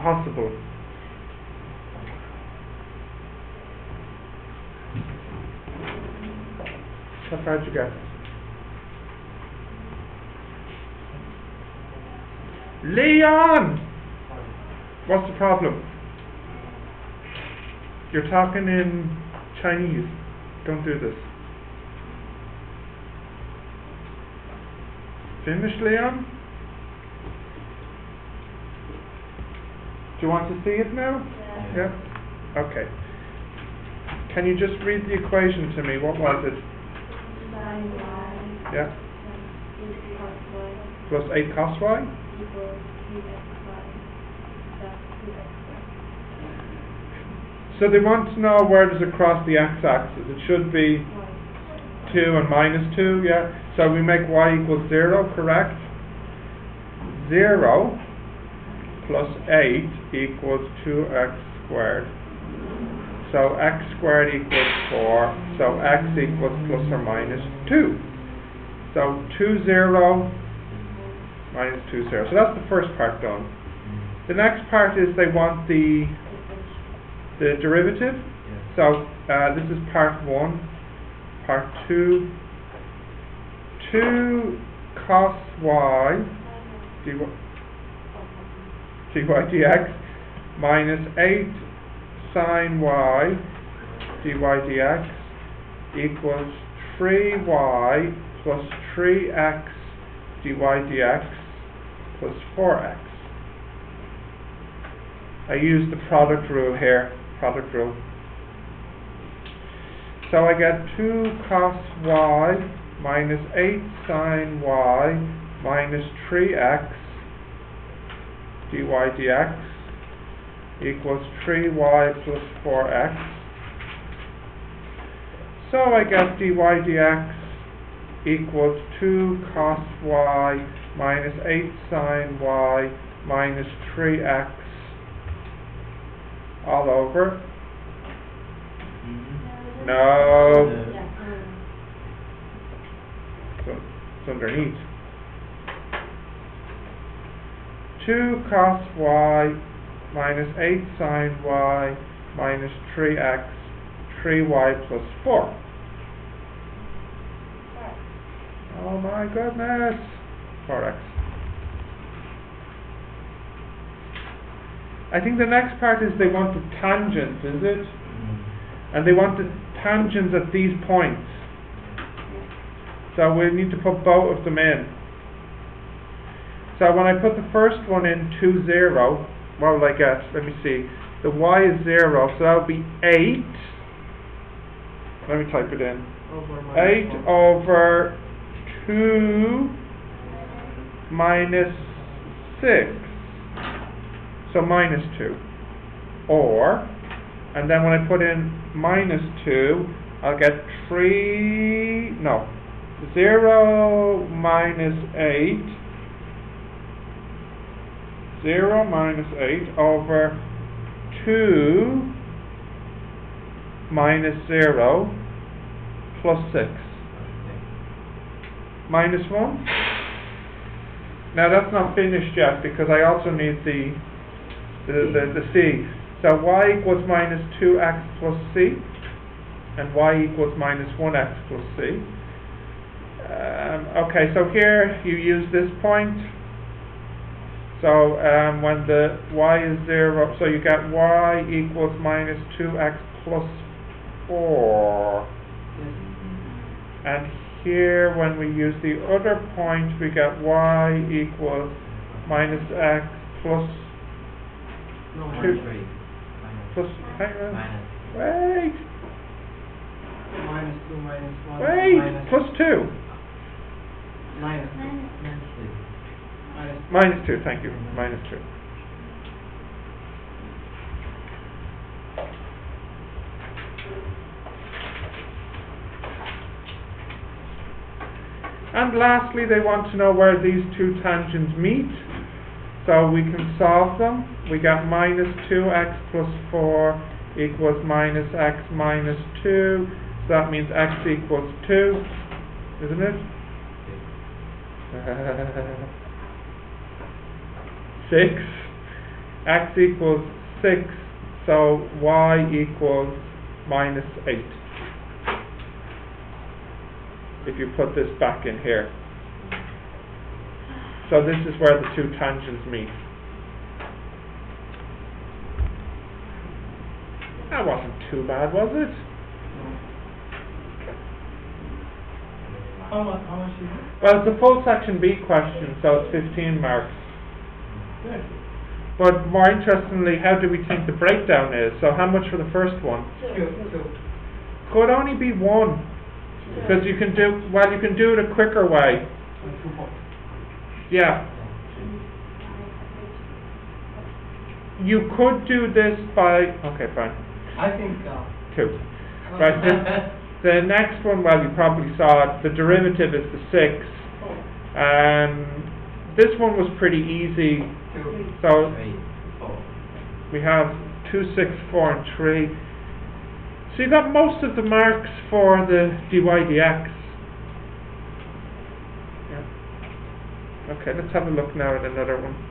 Impossible. How far did you get? Leon! What's the problem? You're talking in Chinese. Don't do this. Finished, Leon? Do you want to see it now? Yeah. Yeah? Okay. Can you just read the equation to me? What was it? Sine y Yeah? plus eight cos Plus 8 cos y y? equals two x y plus two x So they want to know where does it cross the x-axis. It should be 2 and minus 2, yeah? So we make y equals 0, correct? 0 plus 8 equals 2x squared. So x squared equals 4, so x equals plus or minus 2. So 2, 0, minus 2, 0. So that's the first part done. The next part is they want the, the derivative. So uh, this is part 1. Part 2, 2 cos y dy, dy dx minus 8 sine y dy dx equals 3y plus 3x dy dx plus 4x. I use the product rule here, product rule. So I get two cos y minus eight sine y minus three x dy dx equals three y plus four x. So I get dy dx equals two cos y minus eight sine y minus three x all over. No. It's underneath. Two cos y minus eight sine y minus three x, three y plus four. Oh my goodness, four x. I think the next part is they want the tangent, is it? Mm-hmm. And they want the tangents at these points. So we need to put both of them in. So when I put the first one in, 2, 0, what will I get? Let me see. The y is 0, so that would be 8. Let me type it in. Over minus 8 one. over 2 minus 6. So minus 2. Or, and then when I put in minus 2, I'll get 3, no, 0 minus 8, 0 minus 8 over 2 minus 0 plus 6 minus 1. Now that's not finished yet because I also need the the, the, the c. So y equals minus 2x plus c and y equals minus 1x plus c. Um, okay, so here you use this point. So um, when the y is 0, so you get y equals minus 2x plus 4. And here, when we use the other point, we get y equals minus x plus, No, Two. minus, plus, hang on, wait, minus two, minus one, wait, minus, plus 2. minus two, Minus. Minus Minus 2, thank you, minus 2. And lastly, they want to know where these two tangents meet. So we can solve them. We got minus 2x plus 4 equals minus x minus 2. So that means x equals 2, isn't it? Six. X equals six, so y equals minus eight. If you put this back in here. So this is where the two tangents meet. That wasn't too bad, was it? How much, how much? Well, it's a full section B question, so it's fifteen marks. Good. But more interestingly, how do we think the breakdown is? So how much for the first one? Two, two. Could only be one, because you can do, well, you can do it a quicker way. And two points. Yeah, you could do this by, okay, fine, I think, uh. two. Right, the, the next one, well, you probably saw it, the derivative is the six. Um, this one was pretty easy. So we have two, six, four, and three. So you got most of the marks for the dy dx. Yeah. Okay, let's have a look now at another one.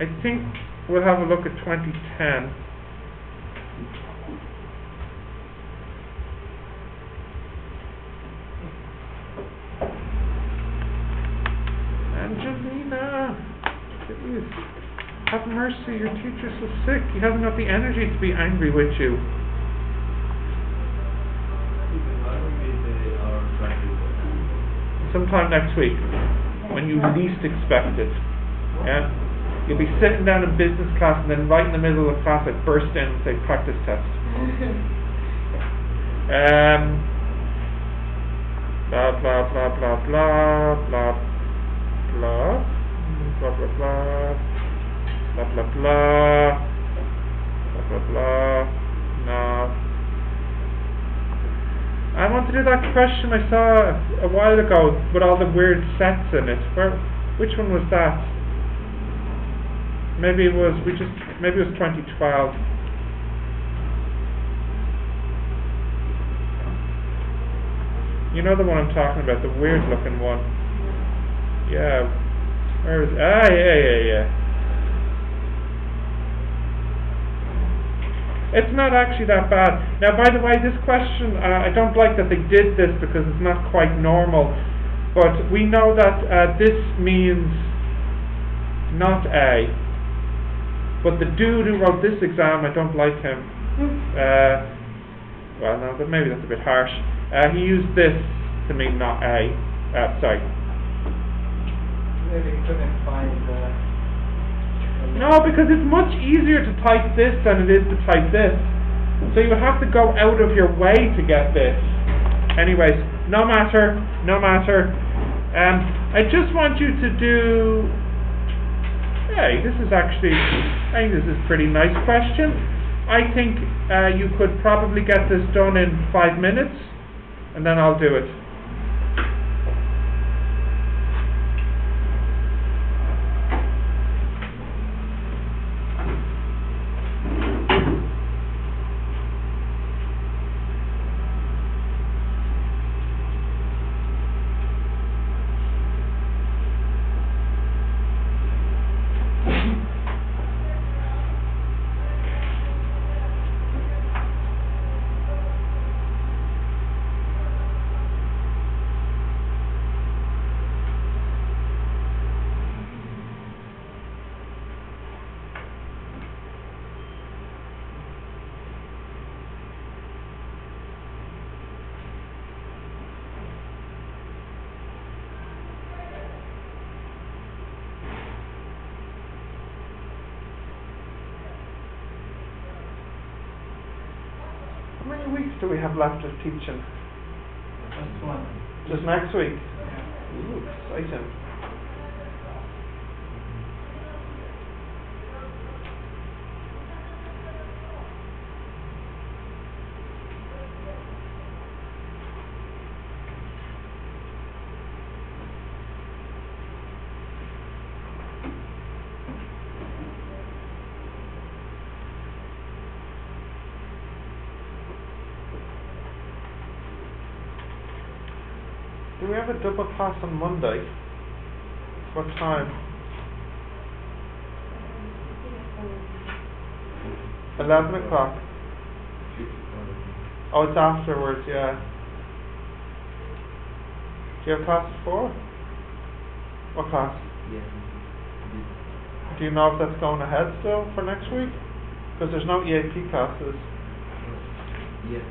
I think we'll have a look at 2010. Angelina, please, have mercy, your teacher's so sick. He hasn't got the energy to be angry with you. Sometime next week, when you least expect it. Yeah? You'll be sitting down in business class and then right in the middle of the class I'd burst in and say practice test. Um, blah blah blah blah blah blah blah blah blah blah blah blah blah blah blah blah blah no. I want to do that question I saw a while ago with all the weird sets in it. Where, which one was that? Maybe it was we just maybe it was 2012. You know the one I'm talking about, the weird looking one. Yeah. Where is ah yeah yeah yeah. It's not actually that bad. Now, by the way, this question, uh, I don't like that they did this because it's not quite normal. But we know that uh, this means not A. But the dude who wrote this exam, I don't like him. Uh, well, no, but maybe that's a bit harsh. Uh, he used this to mean not A. Uh, sorry. Maybe couldn't find the. No, because it's much easier to type this than it is to type this. So you would have to go out of your way to get this. Anyways, no matter, no matter. Um, I just want you to do. Hey, this is actually. I think this is a pretty nice question. I think uh, you could probably get this done in five minutes, and then I'll do it. How many weeks do we have left of teaching? Just one. Just next week? Ooh, exciting. Do we have a double class on Monday? What time? Eleven o'clock. Oh, it's afterwards, yeah. Do you have class four? What class? Do you know if that's going ahead still for next week? Because there's no EAP classes. Yes,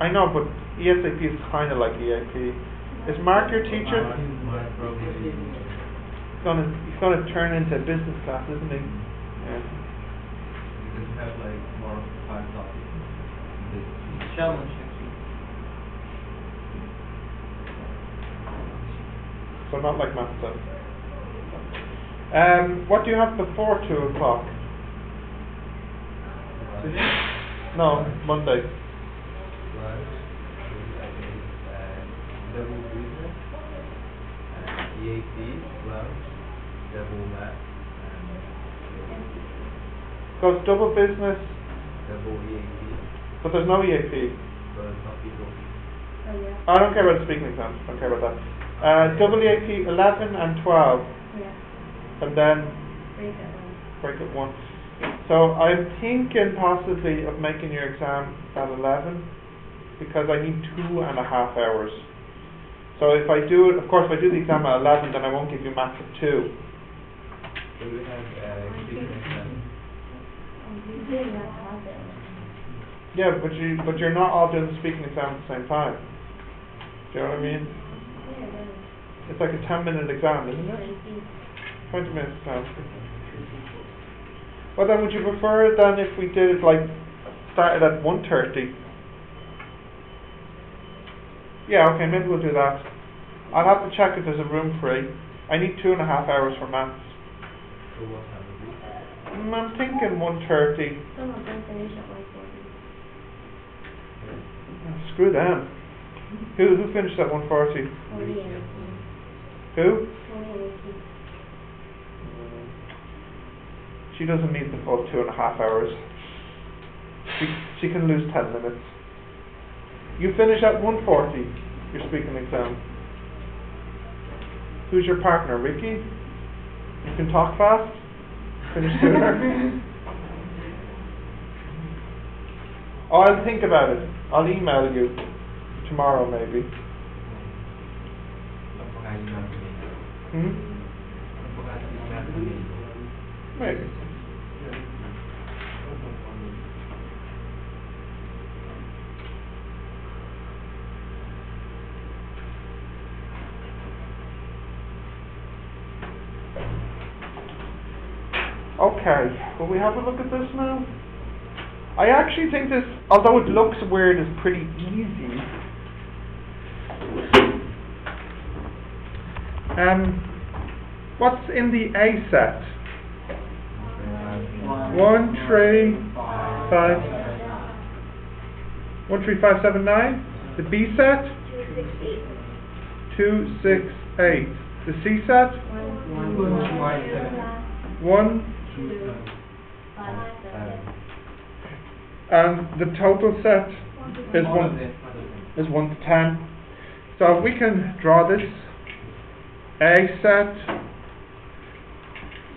I know, but ESAP is kind of like EAP. Is Mark your teacher? My problem is, He's gonna he's gonna turn into business class, isn't he? Yeah. have like more hard topics. This- Challenge. So not like math stuff. Um, what do you have before two o'clock? No, Monday. Plus, I think, uh, double business, EAP, plus double math, and Goes double business, double EAP, but there's no EAP. but some people, Oh, yeah, I don't care about the speaking exams. Don't care about that. Uh, double EAP eleven and twelve, yeah, and then break it one. break it once. So I'm thinking possibly of making your exam at eleven, because I need two and a half hours. So if I do it, of course, if I do the exam at eleven, then I won't give you maths at two. so we have, uh, speaking exam. Oh, you did not have it. Yeah, but you but you're not all doing the speaking exam at the same time. Do you know what I mean? It is. Like a ten minute exam, isn't it? Twenty. Twenty minutes exam. Well then, would you prefer it then if we did it like, started at one thirty? Yeah, okay, maybe we'll do that. I'll have to check if there's a room free. I need two and a half hours for maths. So what time would be? Mm, I'm thinking one thirty. Some of them finish at one forty. Screw them. Who, who finished at one forty? Tony and Who? Tony. She doesn't need the full two and a half hours. She, she can lose ten minutes. You finish at one forty, your speaking exam. Who's your partner, Ricky? You can talk fast? Finish sooner? Oh, I'll think about it. I'll email you tomorrow maybe. Don't forget email to me. Hmm? Don't forget to email to me. Maybe. Okay, will we have a look at this now? I actually think this, although it looks weird, is pretty easy. Um, what's in the A set? One, three, five. One, three, five, seven, nine. The B set? Two six eight. Two, six, eight. The C set? One, One, one, seven. One, Two, five, seven. And the total set is one, them, all of them. is one to ten. So we can draw this. A set,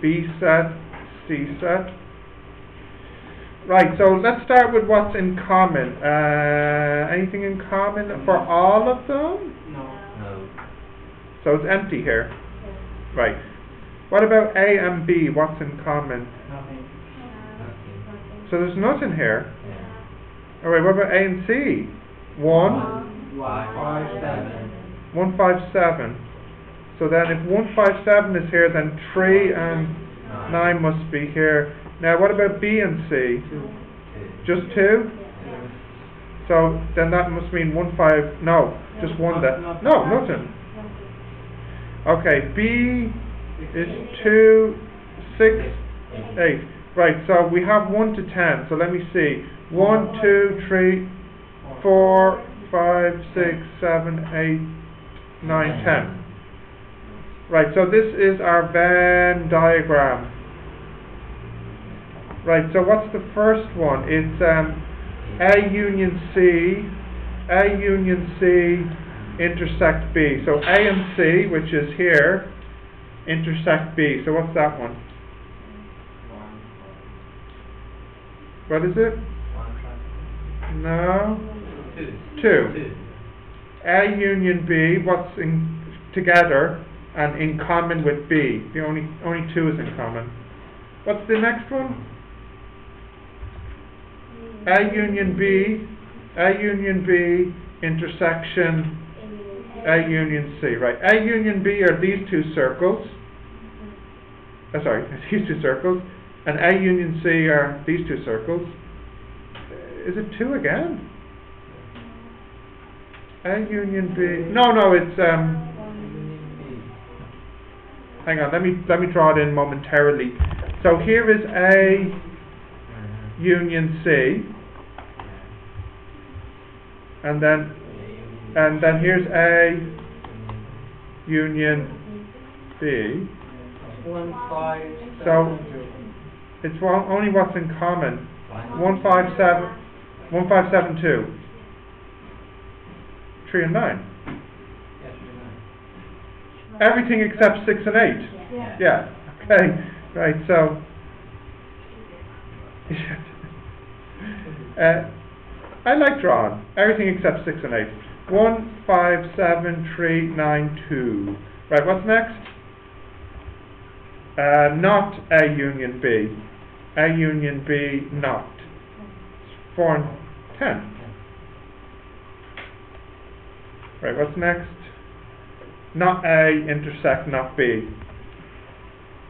B set, C set. Right, so let's start with what's in common. Uh, anything in common for all of them? No. No. So it's empty here. Right. What about A and B? What's in common? Nothing. Nothing. So there's nothing here. Yeah. Alright, what about A and C? One, Five, Five, seven. one, five, seven. So then if one, five, seven is here, then three and nine must be here. Now what about B and C? Two. Just two? So then that must mean one, five, no, just one that, no, nothing. Okay, B is two, six, eight. Right, so we have one to ten, so let me see. One, two, three, four, five, six, seven, eight, nine, ten. Right, so this is our Venn diagram. Right, so what's the first one? It's um, A union C, A union C intersect B. So A and C, which is here, intersect B. So what's that one? What is it? One plus No. two. Two. Two. A union B, what's in together and in common with B? The only only two is in common. What's the next one? A union B, A union B intersection A union C, right? A union B are these two circles. Uh, sorry, these two circles, and A union C are these two circles. Is it two again? A union B. No, no, it's um. Hang on, let me let me draw it in momentarily. So here is A union C, and then and then here's A union B. One, five, So- It's only what's in common. One. One five seven, one five seven two. Three and nine. Yeah, three nine. Everything except six and eight. Yeah. Yeah. Okay. Right. So. uh, I like drawing everything except six and eight. One, five, seven, three, nine, two. Right. What's next? Uh, not A union B. A union B not. Four and ten. Right. What's next? Not A intersect not B.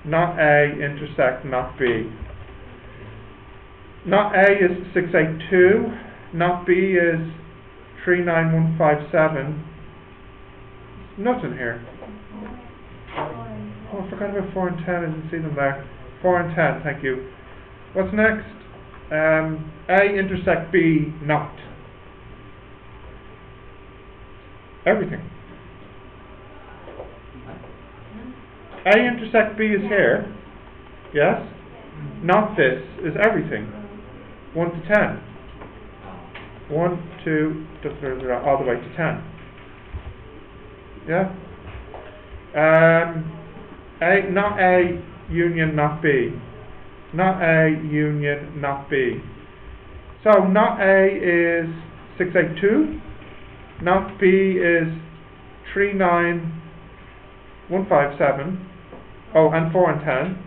not A intersect not B. Not A is six eight two, not B is three nine one five seven. Nothing here. Oh, I forgot about four and ten, I didn't see them there. Four and ten, thank you. What's next? Um, A intersect B not. Everything. A intersect B is here, yes? Not this, is everything. One to ten. One, two, da- da- da- da, all the way to ten. Yeah? Um, A, not A, union, not B. Not A, union, not B. So not A is six eight two, not B is three nine one five seven. Oh, and four and ten.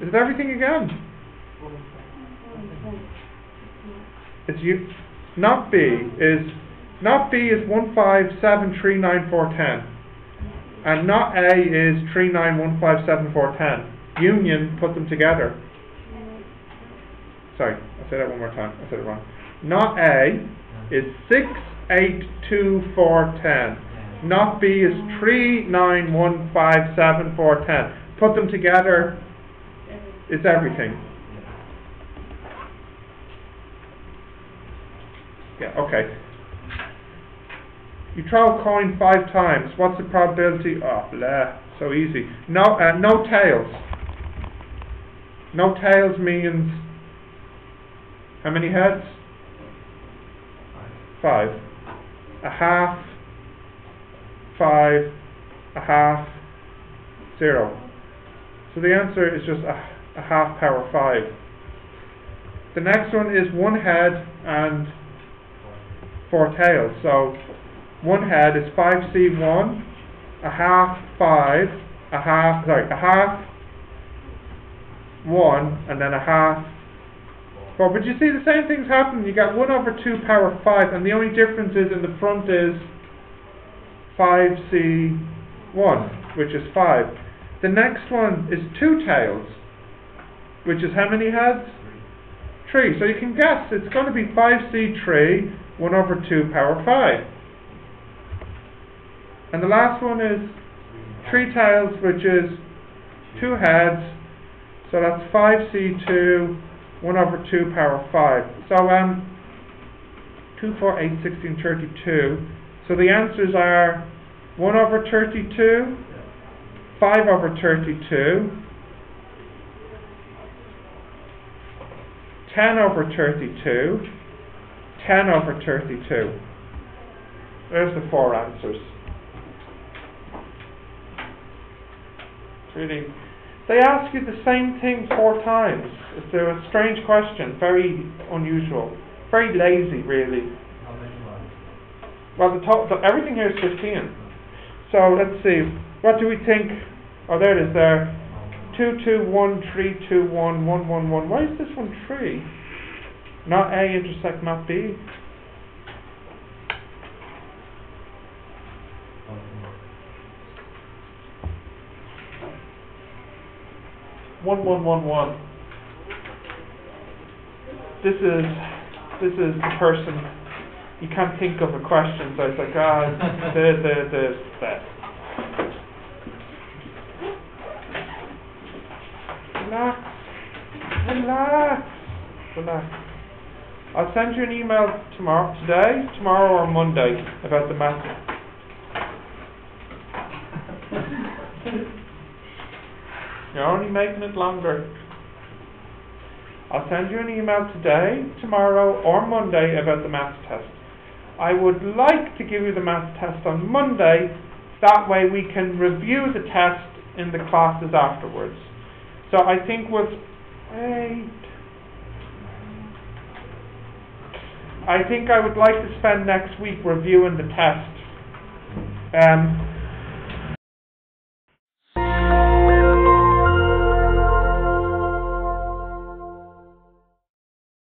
Is it everything again? It's you. Not B is not B is one five seven three nine four ten, and not A is three nine one five seven four ten. Union put them together. Sorry, I'll say that one more time. I said it wrong. Not A is six eight two four ten. Not B is three nine one five seven four ten. Put them together, it's everything. Yeah, okay. You throw a coin five times. What's the probability? Oh, blah. So easy. No, uh, no tails. No tails means how many heads? Five. A half. Five. A half. Zero. So the answer is just a, a half power five. The next one is one head and four tails. So one head is 5C1, a half 5, a half, sorry, a half 1, and then a half 4. But you see the same things happen. You got 1 over 2 power 5, and the only difference is in the front is 5C1, which is 5. The next one is 2 tails, which is how many heads? 3. So you can guess it's going to be 5C3, 1 over 2 power 5. And the last one is three tails, which is two heads. So that's 5c2, 1 over 2 power 5. So um, 2, 4, 8, 16, 32. So the answers are 1 over 32, 5 over 32, 10 over 32, 10 over 32. There's the four answers. Really, they ask you the same thing four times. It's a strange question, very unusual, very lazy, really. Well, the top, the, everything here is 15. So let's see, what do we think? Oh, there it is there. 2, 2, 1, 3, 2, 1, 1, 1, 1. Why is this one 3? Not A intersect not B. One one one one. This is this is the person you can't think of a question, so it's like ah the the the that. Relax, relax, relax. I'll send you an email tomorrow, today, tomorrow, or Monday about the math. You're only making it longer. I'll send you an email today, tomorrow, or Monday about the maths test. I would like to give you the maths test on Monday, that way we can review the test in the classes afterwards. So I think we'll. I think I would like to spend next week reviewing the test. Um,